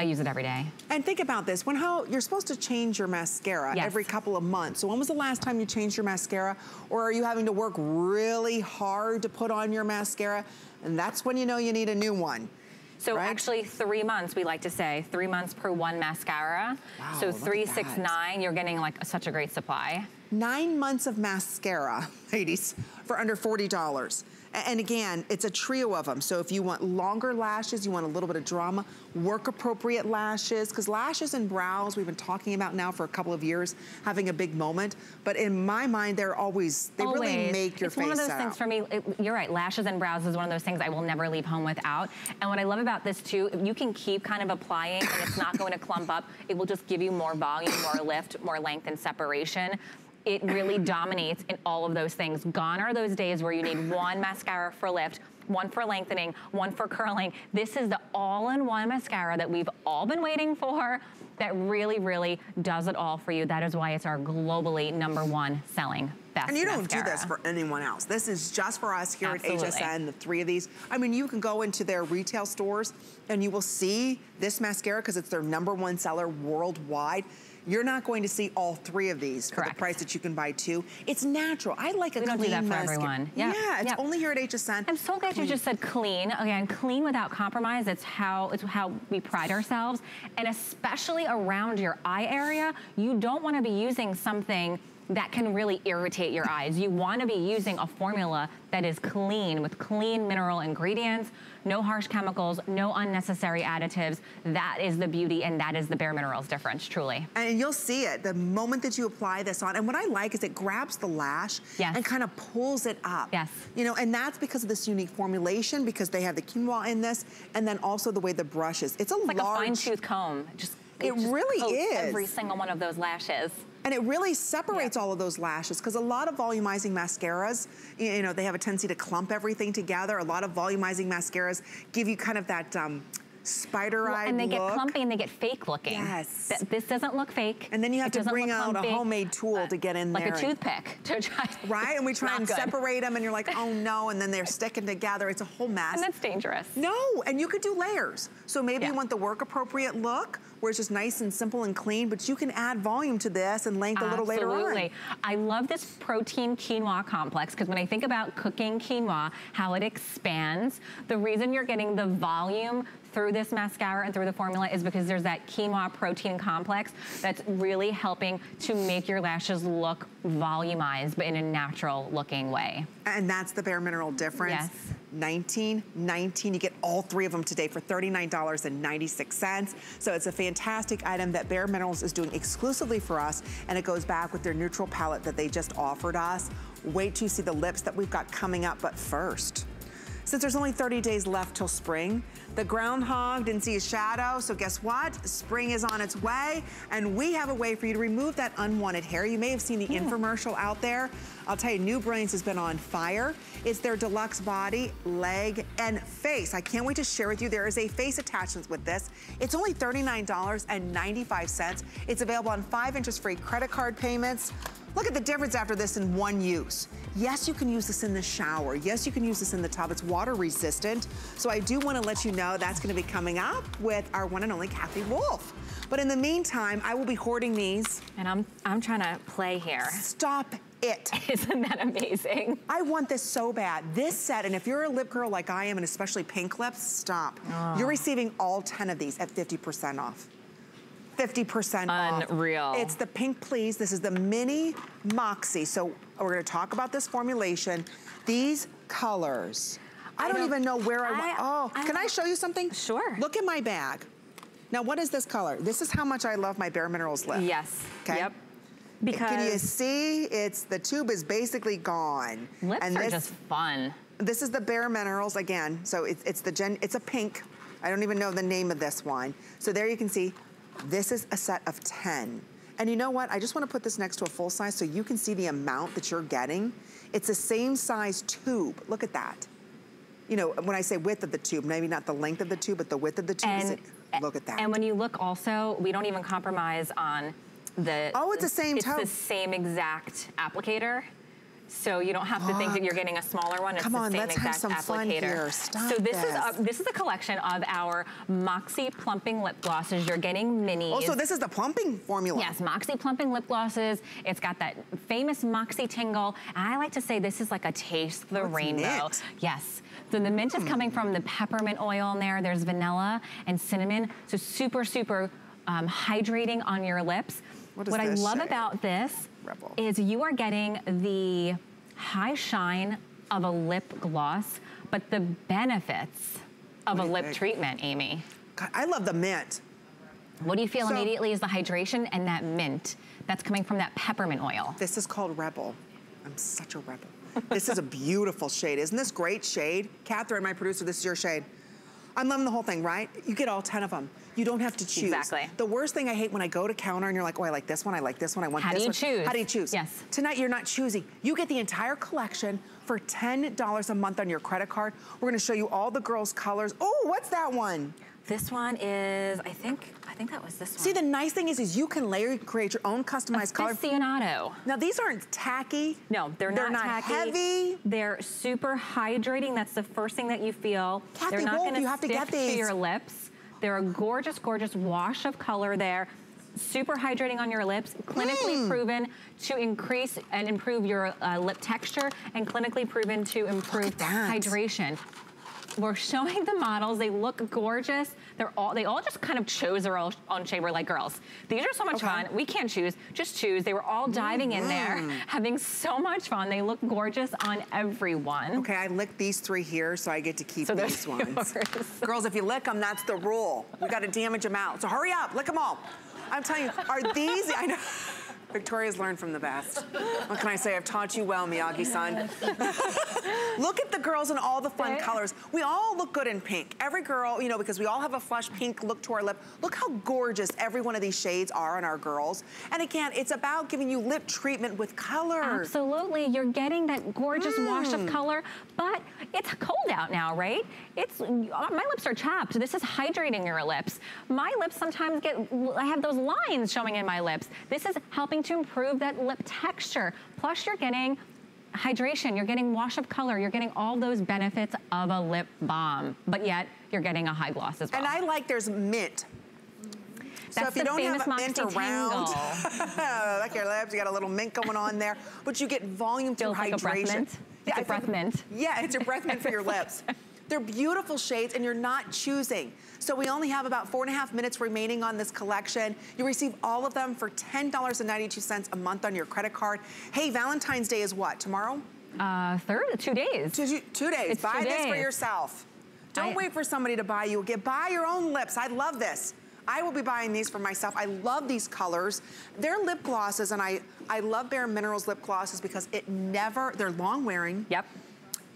I use it every day. And think about this, when how you're supposed to change your mascara yes. every couple of months. So when was the last time you changed your mascara? Or are you having to work really hard to put on your mascara? And that's when you know you need a new one. So right? actually three months, we like to say, three months per one mascara. Wow, so three, six, nine, you're getting like such a great supply. Nine months of mascara, [LAUGHS] ladies, for under $40. And again, it's a trio of them. So if you want longer lashes, you want a little bit of drama, work appropriate lashes, because lashes and brows, we've been talking about now for a couple of years, having a big moment. But in my mind, they're always, they always. really make your it's face It's one of those out. things for me, it, you're right, lashes and brows is one of those things I will never leave home without. And what I love about this too, you can keep kind of applying and it's not going to clump up. It will just give you more volume, more lift, more length and separation it really dominates in all of those things. Gone are those days where you need one mascara for lift, one for lengthening, one for curling. This is the all-in-one mascara that we've all been waiting for that really, really does it all for you. That is why it's our globally number one selling best And you don't mascara. do this for anyone else. This is just for us here Absolutely. at HSN, the three of these. I mean, you can go into their retail stores and you will see this mascara because it's their number one seller worldwide. You're not going to see all three of these for the price that you can buy two. It's natural. I like a We clean don't do that for mascara. everyone. Yeah, Yeah. it's only here at HSN. I'm so glad you just said clean. Again, clean without compromise. It's how it's how we pride ourselves. And especially around your eye area, you don't want to be using something that can really irritate your eyes. You want to be using a formula that is clean with clean mineral ingredients, no harsh chemicals, no unnecessary additives. That is the beauty and that is the Bare Minerals difference, truly. And you'll see it the moment that you apply this on. And what I like is it grabs the lash and kind of pulls it up. Yes. You know, and that's because of this unique formulation, because they have the quinoa in this, and then also the way the brush is. It's a It's like large, a fine tooth comb. Just It just really is. Every single one of those lashes. And it really separates all of those lashes because a lot of volumizing mascaras, you know, they have a tendency to clump everything together. A lot of volumizing mascaras give you kind of that um, spider Well, eye and they look. get clumpy and they get fake looking. Yes. Th- this doesn't look fake. And then you have It to bring out a homemade tool to get in like there. a toothpick [LAUGHS] to try. [LAUGHS] Right? And we try and good. separate them and you're like, oh no, and then they're [LAUGHS] sticking together. It's a whole mess. And that's dangerous. No, and you could do layers. So maybe you want the work appropriate look where it's just nice and simple and clean, but you can add volume to this and length a little later on. Absolutely. I love this protein quinoa complex because when I think about cooking quinoa, how it expands, the reason you're getting the volume through this mascara and through the formula is because there's that quinoa protein complex that's really helping to make your lashes look volumized, but in a natural looking way. And that's the Bare Mineral difference. Yes. 19, 19. You get all three of them today for $39.96. So it's a fantastic item that Bare Minerals is doing exclusively for us, and it goes back with their neutral palette that they just offered us. Wait to see the lips that we've got coming up, but first, since there's only 30 days left till spring, the groundhog didn't see a shadow, so guess what? Spring is on its way, and we have a way for you to remove that unwanted hair. You may have seen the hmm. infomercial out there. I'll tell you, New Brilliance has been on fire. It's their deluxe body, leg, and face. I can't wait to share with you. There is a face attachment with this. It's only $39.95. It's available on five interest-free credit card payments. Look at the difference after this in one use. Yes, you can use this in the shower. Yes, you can use this in the tub. It's water resistant. So I do want to let you know that's going to be coming up with our one and only Kathy Wolf. But in the meantime, I will be hoarding these. And I'm I'm trying to play here. Stop it. [LAUGHS] Isn't that amazing? I want this so bad. This set, and if you're a lip girl like I am, and especially pink lips, stop. Oh. You're receiving all 10 of these at 50% off. 50% off. Unreal. It's the Pink Please. This is the mini Moxie. So we're gonna talk about this formulation. These colors. I, don't, even know where I, want. Oh, can I show you something? Sure. Look at my bag. Now, what is this color? This is how much I love my Bare Minerals lip. Yes. Okay. Yep. Can you see? It's the tube is basically gone. Lips and are this, just fun. This is the Bare Minerals again. So it's, it's the gen. It's a pink. I don't even know the name of this one. So there you can see. This is a set of 10. And you know what? I just want to put this next to a full size so you can see the amount that you're getting. It's the same size tube. Look at that. You know, when I say width of the tube, maybe not the length of the tube, but the width of the tube. And- it- look at that. And when you look also, we don't even compromise on the. Oh, it's the same It's the same exact applicator. So you don't have to think that you're getting a smaller one. It's Come the on, same let's have exact some fun applicator. here. Stop so this, is this. a, this is a collection of our Moxie plumping lip glosses. You're getting minis. Oh, so this is the plumping formula. Yes, Moxie plumping lip glosses. It's got that famous Moxie tingle. And I like to say this is like a taste the What's rainbow. mint? Yes. So the mint is coming from the peppermint oil in there. There's vanilla and cinnamon. So super, super um, hydrating on your lips. What? What I love shade? about this Rebel. is you are getting the high shine of a lip gloss, but the benefits of a lip think? treatment, Amy. God, I love the mint. What do you feel So- immediately is the hydration and that mint that's coming from that peppermint oil? This is called Rebel. I'm such a rebel. this is a beautiful shade. Isn't this great shade? Catherine, my producer, this is your shade. I'm loving the whole thing, right? You get all 10 of them. You don't have to choose. Exactly. The worst thing I hate when I go to counter and you're like, oh, I like this one, I like this one, I want How this one. How do you one. choose? How do you choose? Yes. Tonight, you're not choosing. You get the entire collection for $10 a month on your credit card. We're gonna show you all the girls' colors. Oh, what's that one? This one is, I think, I think that was this one. See, the nice thing is, is you can layer, create your own customized color. Aficionado. Now, these aren't tacky. No, they're, They're not, not tacky. heavy. They're super hydrating. That's the first thing that you feel. Kathy they're not Wolf, gonna you have to stick get these. to your lips. They're a gorgeous, gorgeous wash of color there. Super hydrating on your lips, clinically Mm. proven to increase and improve your uh, lip texture, and clinically proven to improve hydration. We're showing the models. They look gorgeous. They're all they all just kind of chose their own own shape. We're like girls. These are so much fun. We can't choose. Just choose. They were all diving in there, Mhm. having so much fun. They look gorgeous on everyone. Okay, I licked these three here, so I get to keep So these ones. [LAUGHS] Girls, if you lick them, that's the rule. We got to damage them out. So hurry up, lick them all. I'm telling you, are these? I know. Victoria's learned from the best. What can I say? I've taught you well, Miyagi-san. [LAUGHS] look at the girls in all the fun colors. We all look good in pink. Every girl, you know, because we all have a flush pink look to our lip. Look how gorgeous every one of these shades are on our girls. And again, it's about giving you lip treatment with color. Absolutely, you're getting that gorgeous wash of Mm. color, but it's cold out now, right? It's uh, my lips are chapped. This is hydrating your lips. My lips sometimes get I have those lines showing in my lips. This is helping to improve that lip texture. Plus, you're getting hydration, you're getting wash of color, you're getting all those benefits of a lip balm, but yet you're getting a high gloss as well. And I like there's mint. so That's if you don't have a mint around, [LAUGHS] like your lips, you got a little mint going on there, but you get volume through Feels like a breath hydration. mint. It's I a breath mint. Yeah, it's a breath mint for your lips. [LAUGHS] They're beautiful shades and you're not choosing. So we only have about four and a half minutes remaining on this collection. You receive all of them for $10.92 a month on your credit card. Hey, Valentine's Day is what, tomorrow? Uh, third, two days. Two, two days. It's buy two this for yourself. Don't I- wait for somebody to buy you. Get buy your own lips. I love this. I will be buying these for myself. I love these colors. They're lip glosses, and I, I love Bare Minerals lip glosses because it never, they're long wearing. Yep.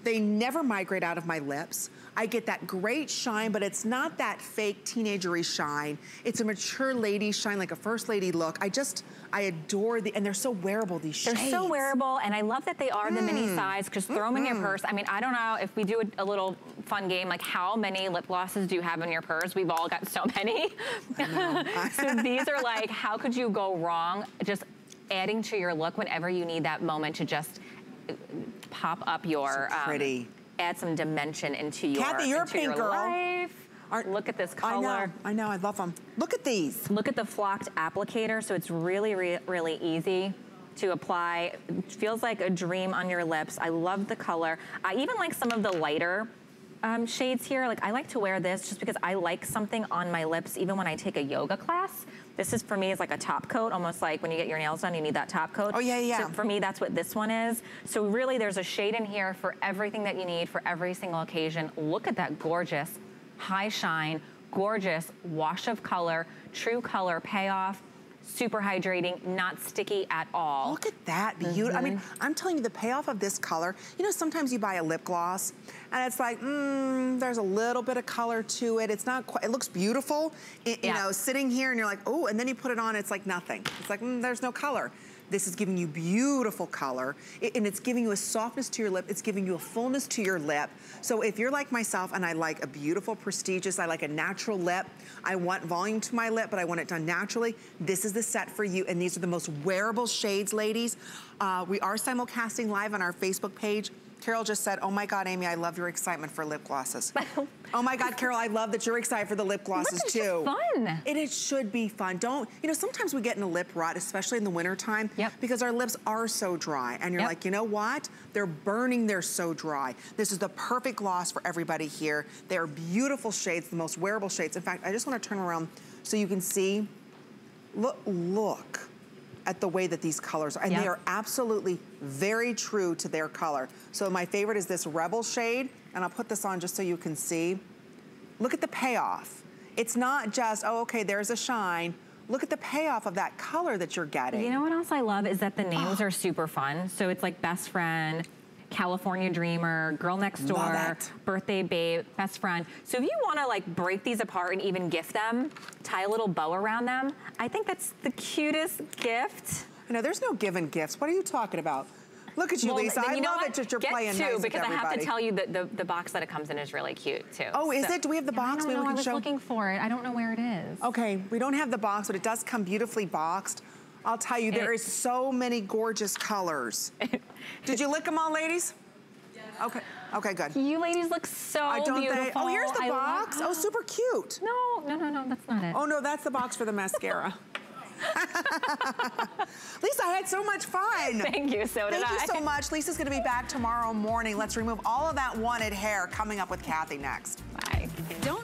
They never migrate out of my lips. I get that great shine, but it's not that fake teenagery shine. It's a mature lady shine, like a first lady look. I just, I adore the, and they're so wearable, these shades. They're so wearable, and I love that they are the mini Mm. size, because throw them in your purse. I mean, I don't know if we do a, a little fun game, like how many lip glosses do you have in your purse? We've all got so many. [LAUGHS] so these are like, how could you go wrong? Just adding to your look whenever you need that moment to just pop up your, So pretty. add some dimension into your, Kathy, you're a pink your girl. life. Look at this I color. know, I know, I love them. Look at these. Look at the flocked applicator. So it's really, re really easy to apply. It feels like a dream on your lips. I love the color. I even like some of the lighter um, shades here. Like I like to wear this just because I like something on my lips even when I take a yoga class. This is for me is like a top coat, almost like when you get your nails done, you need that top coat. Oh, yeah, yeah. So for me, that's what this one is. So really there's a shade in here for everything that you need for every single occasion. Look at that gorgeous high shine, gorgeous wash of color, true color payoff, super hydrating, not sticky at all. Look at that beautiful. I mean, I'm telling you, the payoff of this color, you know, sometimes you buy a lip gloss and it's like, mmm, there's a little bit of color to it. It's not quite, it looks beautiful, it, you Yeah. know, sitting here and you're like, oh, and then you put it on, it's like nothing. It's like, mm, there's no color. This is giving you beautiful color, it- and it's giving you a softness to your lip. It's giving you a fullness to your lip. So if you're like myself and I like a beautiful, prestigious, I like a natural lip, I want volume to my lip, but I want it done naturally, this is the set for you. And these are the most wearable shades, ladies. Uh, we are simulcasting live on our Facebook page. Carol just said, oh my God, Amy, I love your excitement for lip glosses. [LAUGHS] oh my God, Carol, I love that you're excited for the lip glosses it's too. fun. And it should be fun. Don't, you know, sometimes we get in a lip rot, especially in the wintertime, because our lips are so dry. And you're Yep. like, you know what? They're burning, they're so dry. This is the perfect gloss for everybody here. They are beautiful shades, the most wearable shades. In fact, I just wanna turn around so you can see, look, look at the way that these colors are. And they are absolutely very true to their color. So my favorite is this Rebel shade, and I'll put this on just so you can see. Look at the payoff. It's not just, oh, okay, there's a shine. Look at the payoff of that color that you're getting. You know what else I love is that the names [GASPS] are super fun. So it's like best friend, California dreamer, girl next door, birthday babe, best friend. So if you wanna like break these apart and even gift them, tie a little bow around them, I think that's the cutest gift. No, there's no given gifts. What are you talking about? Look at you, Well, Lisa. then I know love what? it that you're Get playing two, nice with because I have to tell you that the, the box that it comes in is really cute too. Oh, is So- it? Do we have the Yeah, box? I don't know. I was show- looking for it. I don't know where it is. Okay, we don't have the box, but it does come beautifully boxed. I'll tell you, there is so many gorgeous colors. [LAUGHS] Did you lick them all, ladies? Okay, okay, good. You ladies look so don't think- oh, beautiful. oh, here's the I love- box. Oh, super cute. No, no, no, no, that's not it. Oh, no, that's the box for the mascara. [LAUGHS] Lisa, I had so much fun. Thank you, so did Thank I. you so much. Lisa's gonna be back tomorrow morning. Let's remove all of that wanted hair coming up with Kathy next. Bye. Don't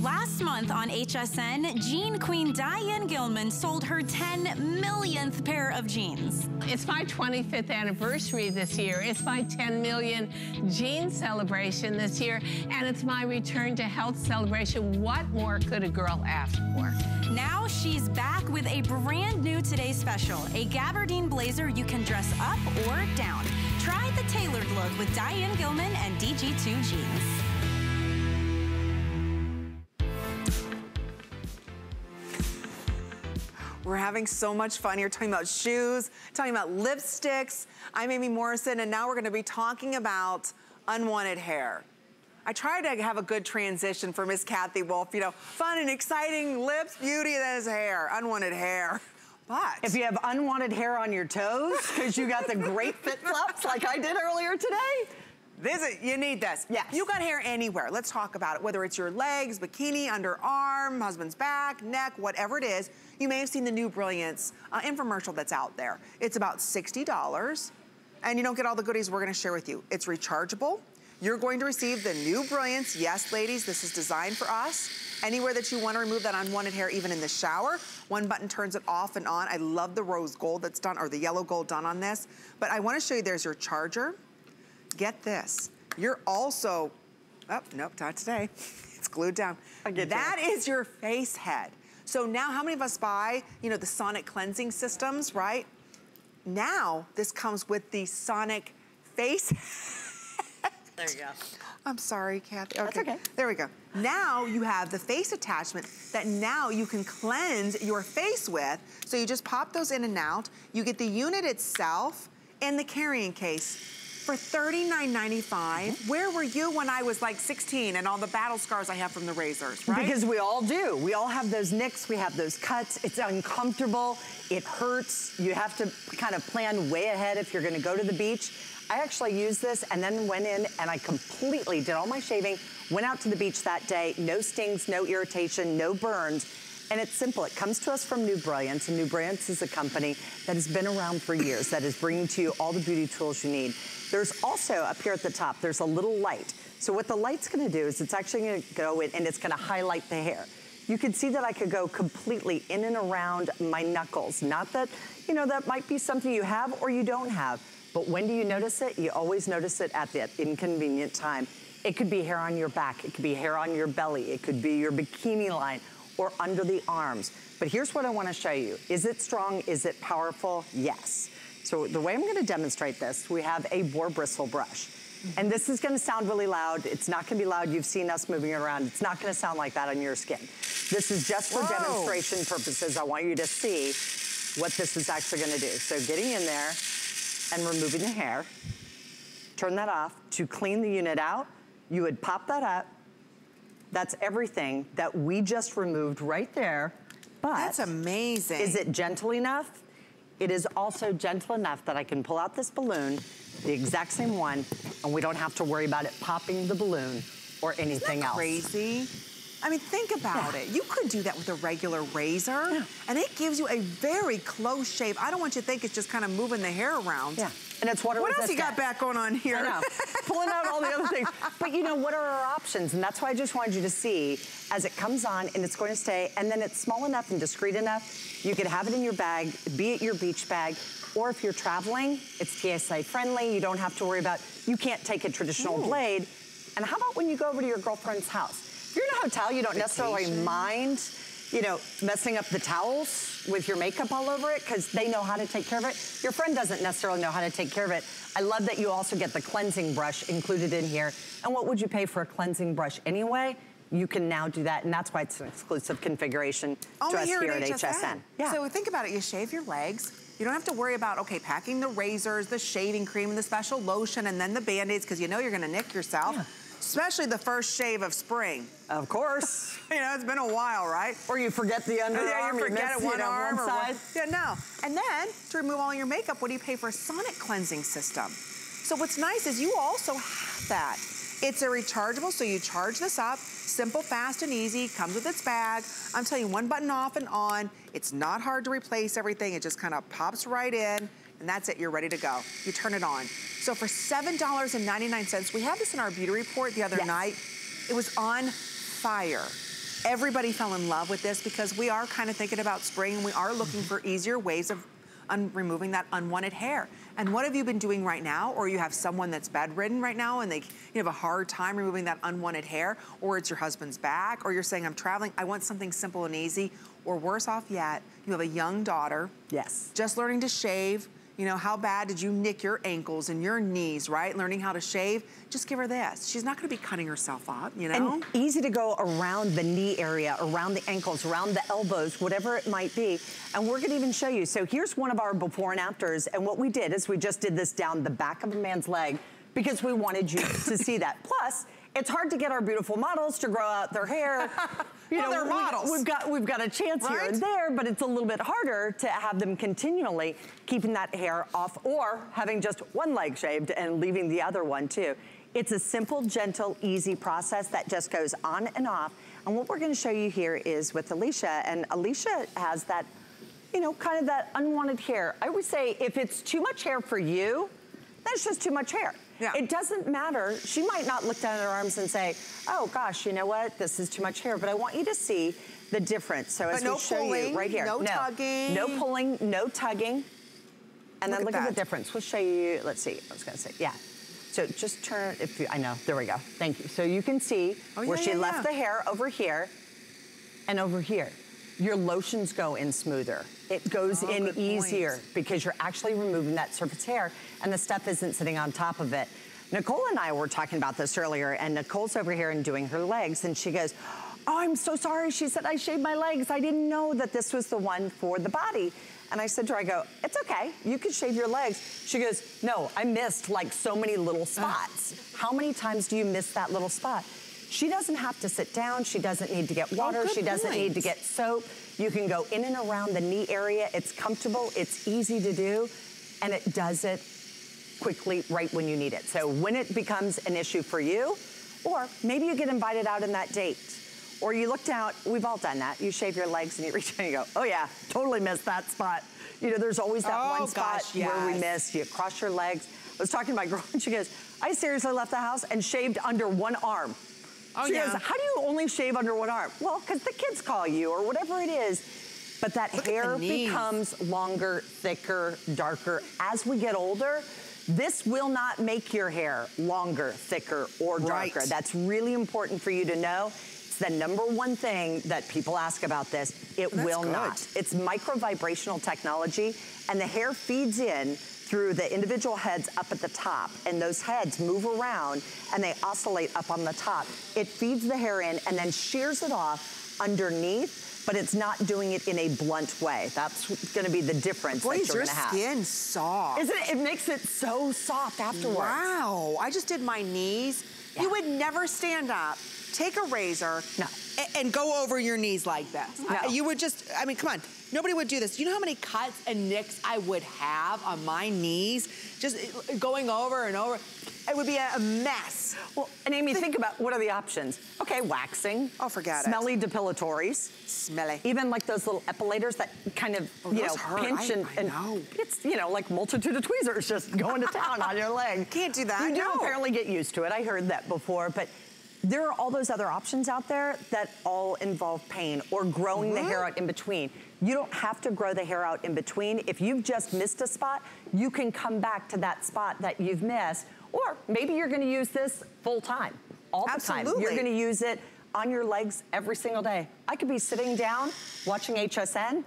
Last month on HSN, jean queen Diane Gilman sold her 10 millionth pair of jeans. It's my 25th anniversary this year. It's my 10 million jean celebration this year, and it's my return to health celebration. What more could a girl ask for? Now she's back with a brand new Today Special, a gabardine blazer you can dress up or down. Try the tailored look with Diane Gilman and DG2 jeans. We're having so much fun here talking about shoes, talking about lipsticks. I'm Amy Morrison, and now we're gonna be talking about unwanted hair. I tried to have a good transition for Miss Kathy Wolf, you know, fun and exciting lips, beauty, and then his hair, unwanted hair. But If you have unwanted hair on your toes, because you got the great fit flops like I did earlier today, This is, you need this. Yes. You got hair anywhere. Let's talk about it. Whether it's your legs, bikini, underarm, husband's back, neck, whatever it is. You may have seen the new Brilliance uh, infomercial that's out there. It's about $60 and you don't get all the goodies we're gonna share with you. It's rechargeable. You're going to receive the new Brilliance. Yes, ladies, this is designed for us. Anywhere that you wanna remove that unwanted hair, even in the shower, one button turns it off and on. I love the rose gold that's done, or the yellow gold done on this. But I wanna show you there's your charger get this. You're also, oh, nope, not today. [LAUGHS] It's glued down. get That is your face head. So now how many of us buy, you know, the sonic cleansing systems, right? Now this comes with the sonic face [LAUGHS] there you go. I'm sorry, Kathy. That's okay. There we go. Now you have the face attachment that now you can cleanse your face with. So you just pop those in and out. You get the unit itself and the carrying case for $39.95. Mm-hmm. Where were you when I was like 16 and all the battle scars I have from the razors, right? Because we all do. We all have those nicks, we have those cuts. It's uncomfortable, it hurts. You have to kind of plan way ahead if you're gonna go to the beach. I actually used this and then went in and I completely did all my shaving, went out to the beach that day, no stings, no irritation, no burns. And it's simple. It comes to us from New Brilliance, and New Brilliance is a company that has been around for years, that is bringing to you all the beauty tools you need. There's also, up here at the top, there's a little light. So what the light's gonna do is it's actually gonna go in and it's gonna highlight the hair. You can see that I could go completely in and around my knuckles. Not that, you know, that might be something you have or you don't have. But when do you notice it? You always notice it at that inconvenient time. It could be hair on your back. It could be hair on your belly. It could be your bikini line or under the arms. But here's what I wanna show you. Is it strong? Is it powerful? Yes. So the way I'm gonna demonstrate this, we have a boar bristle brush. And this is gonna sound really loud. It's not gonna be loud. You've seen us moving it around. It's not gonna sound like that on your skin. This is just for Whoa. demonstration purposes. I want you to see what this is actually gonna do. So getting in there and removing the hair, turn that off. To clean the unit out, you would pop that up. That's everything that we just removed right there. But That's amazing. is it gentle enough? It is also gentle enough that I can pull out this balloon, the exact same one, and we don't have to worry about it popping the balloon or anything else. crazy? I mean, think about it. You could do that with a regular razor, and it gives you a very close shave. I don't want you to think it's just kind of moving the hair around. Yeah. And it's water what else you got back going on here? I know, pulling out all the other things. [LAUGHS] But you know, what are our options? And that's why I just wanted you to see as it comes on and it's going to stay, and then it's small enough and discreet enough, you could have it in your bag, be it your beach bag, or if you're traveling, it's TSA friendly. You don't have to worry about, you can't take a traditional Ooh. blade. And how about when you go over to your girlfriend's house? If you're in a hotel, you don't Vacation. necessarily mind you know, messing up the towels with your makeup all over it because they know how to take care of it. Your friend doesn't necessarily know how to take care of it. I love that you also get the cleansing brush included in here. And what would you pay for a cleansing brush anyway? You can now do that, and that's why it's an exclusive configuration Only to us here, at, at HSN. HSN. Yeah. So think about it, you shave your legs, you don't have to worry about, okay, packing the razors, the shaving cream, and the special lotion, and then the Band-Aids, because you know you're gonna nick yourself. Yeah especially the first shave of spring. Of course. [LAUGHS] you know, it's been a while, right? Or you forget the underarm. Yeah, you forget you one you know, arm one side. One, yeah, no. And then to remove all your makeup, what do you pay for a sonic cleansing system? So what's nice is you also have that. It's a rechargeable, so you charge this up, simple, fast, and easy, comes with its bag. I'm telling you, one button off and on. It's not hard to replace everything. It just kind of pops right in and that's it, you're ready to go. You turn it on. So for $7.99, we had this in our beauty report the other yes. night. It was on fire. Everybody fell in love with this because we are kind of thinking about spring and we are looking for easier ways of removing that unwanted hair. And what have you been doing right now? Or you have someone that's bedridden right now and they you have a hard time removing that unwanted hair, or it's your husband's back, or you're saying, I'm traveling, I want something simple and easy, or worse off yet, you have a young daughter. Yes. Just learning to shave, you know, how bad did you nick your ankles and your knees, right? Learning how to shave. Just give her this. She's not gonna be cutting herself up, you know? And easy to go around the knee area, around the ankles, around the elbows, whatever it might be. And we're gonna even show you. So here's one of our before and afters. And what we did is we just did this down the back of a man's leg because we wanted you to see that. Plus, it's hard to get our beautiful models to grow out their hair. [LAUGHS] You well, know, they're models. We, have got we've got a chance right? here and there, but it's a little bit harder to have them continually keeping that hair off or having just one leg shaved and leaving the other one too. It's a simple, gentle, easy process that just goes on and off. And what we're gonna show you here is with Alicia, and Alicia has that, you know, kind of that unwanted hair. I would say if it's too much hair for you, that's just too much hair. Yeah. It doesn't matter. She might not look down at her arms and say, oh gosh, you know what? This is too much hair. But I want you to see the difference. So but as no we show pulling, you right here. No, no tugging. No pulling, no tugging. And look then look at, at, the difference. We'll show you, let's see, I was gonna say, yeah. So just turn, if you, I know, there we go. Thank you. So you can see oh, where yeah, she yeah, left yeah. the hair over here and over here. Your lotions go in smoother. It goes oh, in easier point. because you're actually removing that surface hair and the stuff isn't sitting on top of it. Nicole and I were talking about this earlier, and Nicole's over here and doing her legs, and she goes, oh, I'm so sorry. She said, I shaved my legs. I didn't know that this was the one for the body. And I said to her, I go, it's okay. You can shave your legs. She goes, no, I missed like so many little spots. How many times do you miss that little spot? She doesn't have to sit down. She doesn't need to get Oh, water. she doesn't point. need to get soap. You can go in and around the knee area. It's comfortable. It's easy to do. And it does it quickly right when you need it. So when it becomes an issue for you, or maybe you get invited out on that date, or you look down, we've all done that. You shave your legs and you [LAUGHS] reach and you go, oh yeah, totally missed that spot. You know, there's always that oh, one spot gosh, yes. where we miss. You cross your legs. I was talking to my [LAUGHS] girl and she goes, I seriously left the house and shaved under one arm. Oh, she yeah. goes, how do you only shave under one arm? Well, because the kids call you or whatever it is. But that Look hair becomes longer, thicker, darker. As we get older, this will not make your hair longer, thicker, or darker. Right. That's really important for you to know. It's the number one thing that people ask about this. It That's will good. not. It's micro vibrational technology, and the hair feeds in through the individual heads up at the top, and those heads move around and they oscillate up on the top. It feeds the hair in and then shears it off underneath but it's not doing it in a blunt way. That's gonna be the difference Boy, that you're your gonna have. skin soft. Isn't it? It makes it so soft afterwards. Wow, I just did my knees. Yeah. You would never stand up, take a razor, No. and go over your knees like this. No. You would just, I mean, come on. Nobody would do this. You know how many cuts and nicks I would have on my knees? Just going over and over. It would be a, mess. Well, and Amy, think about what are the options? Okay, waxing. Oh, forget smelly it. Smelly depilatories. Smelly. Even like those little epilators that kind of, oh, you know, hurt. pinch I, and, I know. it's, you know, like multitude of tweezers just going to town on your leg. [LAUGHS] Can't do that. You do no. apparently get used to it. I heard that before, but there are all those other options out there that all involve pain or growing mm -hmm. the hair out in between. You don't have to grow the hair out in between. If you've just missed a spot, you can come back to that spot that you've missed. Or maybe you're gonna use this full time, all the Absolutely. time. You're gonna use it on your legs every single day. I could be sitting down watching HSN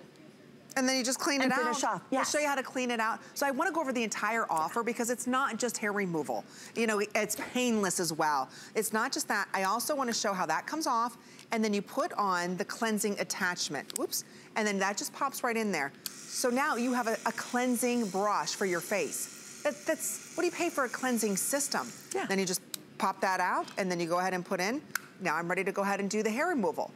and then you just clean and it finish out. Off. Yes. I'll show you how to clean it out. So I wanna go over the entire offer because it's not just hair removal. You know, it's painless as well. It's not just that. I also wanna show how that comes off and then you put on the cleansing attachment. Whoops. And then that just pops right in there. So now you have a, a cleansing brush for your face. That, that's, what do you pay for a cleansing system? Yeah. Then you just pop that out and then you go ahead and put in. Now I'm ready to go ahead and do the hair removal.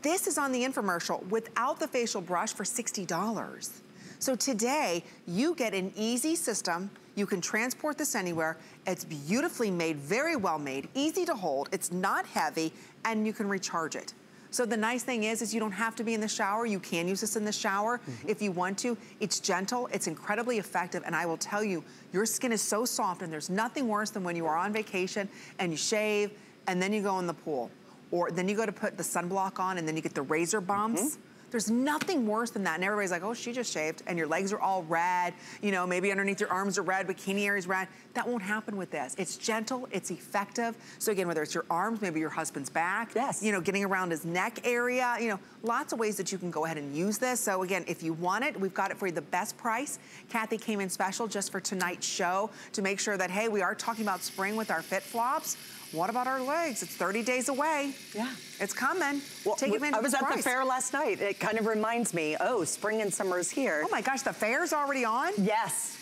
This is on the infomercial without the facial brush for $60. So today, you get an easy system. You can transport this anywhere. It's beautifully made, very well made, easy to hold. It's not heavy, and you can recharge it. So the nice thing is, is you don't have to be in the shower. You can use this in the shower mm -hmm. if you want to. It's gentle, it's incredibly effective, and I will tell you, your skin is so soft, and there's nothing worse than when you are on vacation and you shave, and then you go in the pool or then you go to put the sunblock on and then you get the razor bumps. Mm -hmm. There's nothing worse than that. And everybody's like, oh, she just shaved and your legs are all red. You know, maybe underneath your arms are red, bikini area's red. That won't happen with this. It's gentle, it's effective. So again, whether it's your arms, maybe your husband's back. Yes. You know, getting around his neck area. You know, lots of ways that you can go ahead and use this. So again, if you want it, we've got it for you the best price. Kathy came in special just for tonight's show to make sure that, hey, we are talking about spring with our Fit Flops. What about our legs? It's 30 days away. Yeah. It's coming. Well, Take advantage I was at the fair last night. It kind of reminds me, oh, spring and summer is here. Oh my gosh, the fair's already on? Yes.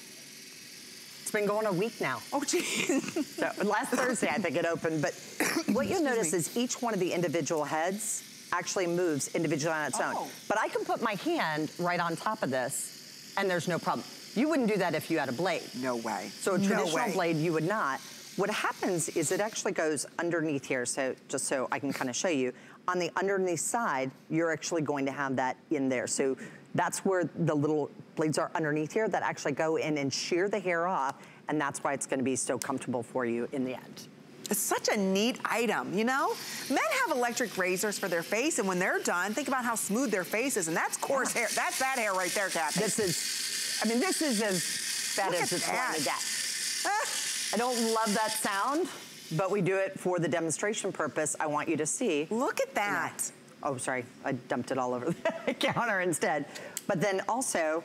It's been going a week now. Oh, geez. [LAUGHS] so last Thursday, I think it opened. But [COUGHS] what you'll notice me. is each one of the individual heads actually moves individually on its oh. own. But I can put my hand right on top of this, and there's no problem. You wouldn't do that if you had a blade. No way. So a traditional no blade, you would not. What happens is it actually goes underneath here, so just so I can kind of show you. On the underneath side, you're actually going to have that in there. So that's where the little blades are underneath here that actually go in and shear the hair off, and that's why it's gonna be so comfortable for you in the end. It's such a neat item, you know? Men have electric razors for their face, and when they're done, think about how smooth their face is, and that's coarse yeah. hair. That's that hair right there, Kathy. This is, I mean, this is as fat as it's going to get. [LAUGHS] I don't love that sound, but we do it for the demonstration purpose. I want you to see. Look at that. Oh, sorry, I dumped it all over the [LAUGHS] counter instead. But then also,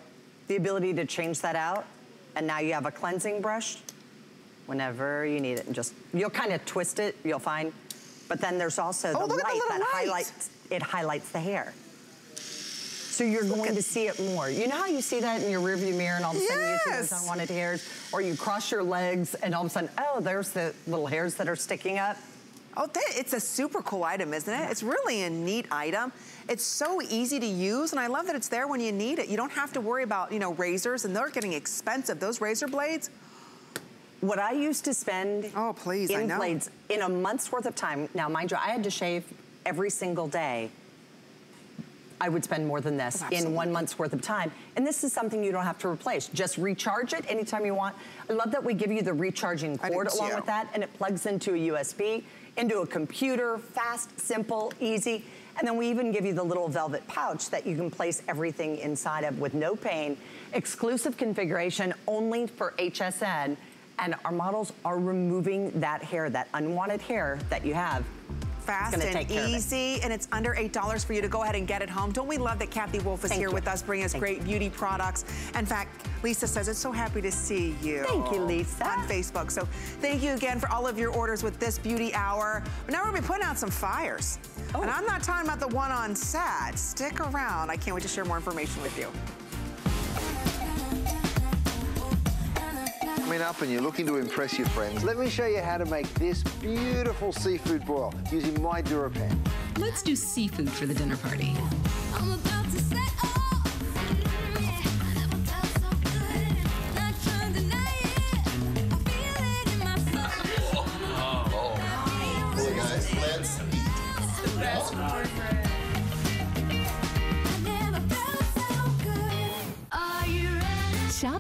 the ability to change that out, and now you have a cleansing brush whenever you need it. And just, you'll kind of twist it, you'll find. But then there's also oh, the light that light. highlights, it highlights the hair. So you're Look going to see it more. You know how you see that in your rearview mirror and all of a sudden yes. you see those unwanted hairs? Or you cross your legs and all of a sudden, oh, there's the little hairs that are sticking up. Oh, it's a super cool item, isn't it? It's really a neat item. It's so easy to use, and I love that it's there when you need it. You don't have to worry about, you know, razors, and they're getting expensive. Those razor blades, what I used to spend oh, please, in blades in a month's worth of time, now mind you, I had to shave every single day I would spend more than this oh, in one month's worth of time. And this is something you don't have to replace. Just recharge it anytime you want. I love that we give you the recharging cord along with that, and it plugs into a USB, into a computer, fast, simple, easy. And then we even give you the little velvet pouch that you can place everything inside of with no pain. Exclusive configuration only for HSN. And our models are removing that hair, that unwanted hair that you have fast and easy, and it's under $8 for you to go ahead and get it home. Don't we love that Kathy Wolf is Thank here you. with us, bringing us Thank great you. beauty products. In fact, Lisa says, it's so happy to see you. Thank you, Lisa. On Facebook. So thank you again for all of your orders with this beauty hour. But now we're gonna be putting out some fires. Oh. And I'm not talking about the one on set. Stick around. I can't wait to share more information with you. Coming up and you're looking to impress your friends, let me show you how to make this beautiful seafood broil using my DuraPan. Let's do seafood for the dinner party.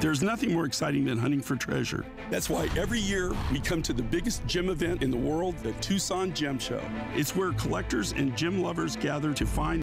There's nothing more exciting than hunting for treasure. That's why every year we come to the biggest gem event in the world, the Tucson Gem Show. It's where collectors and gem lovers gather to find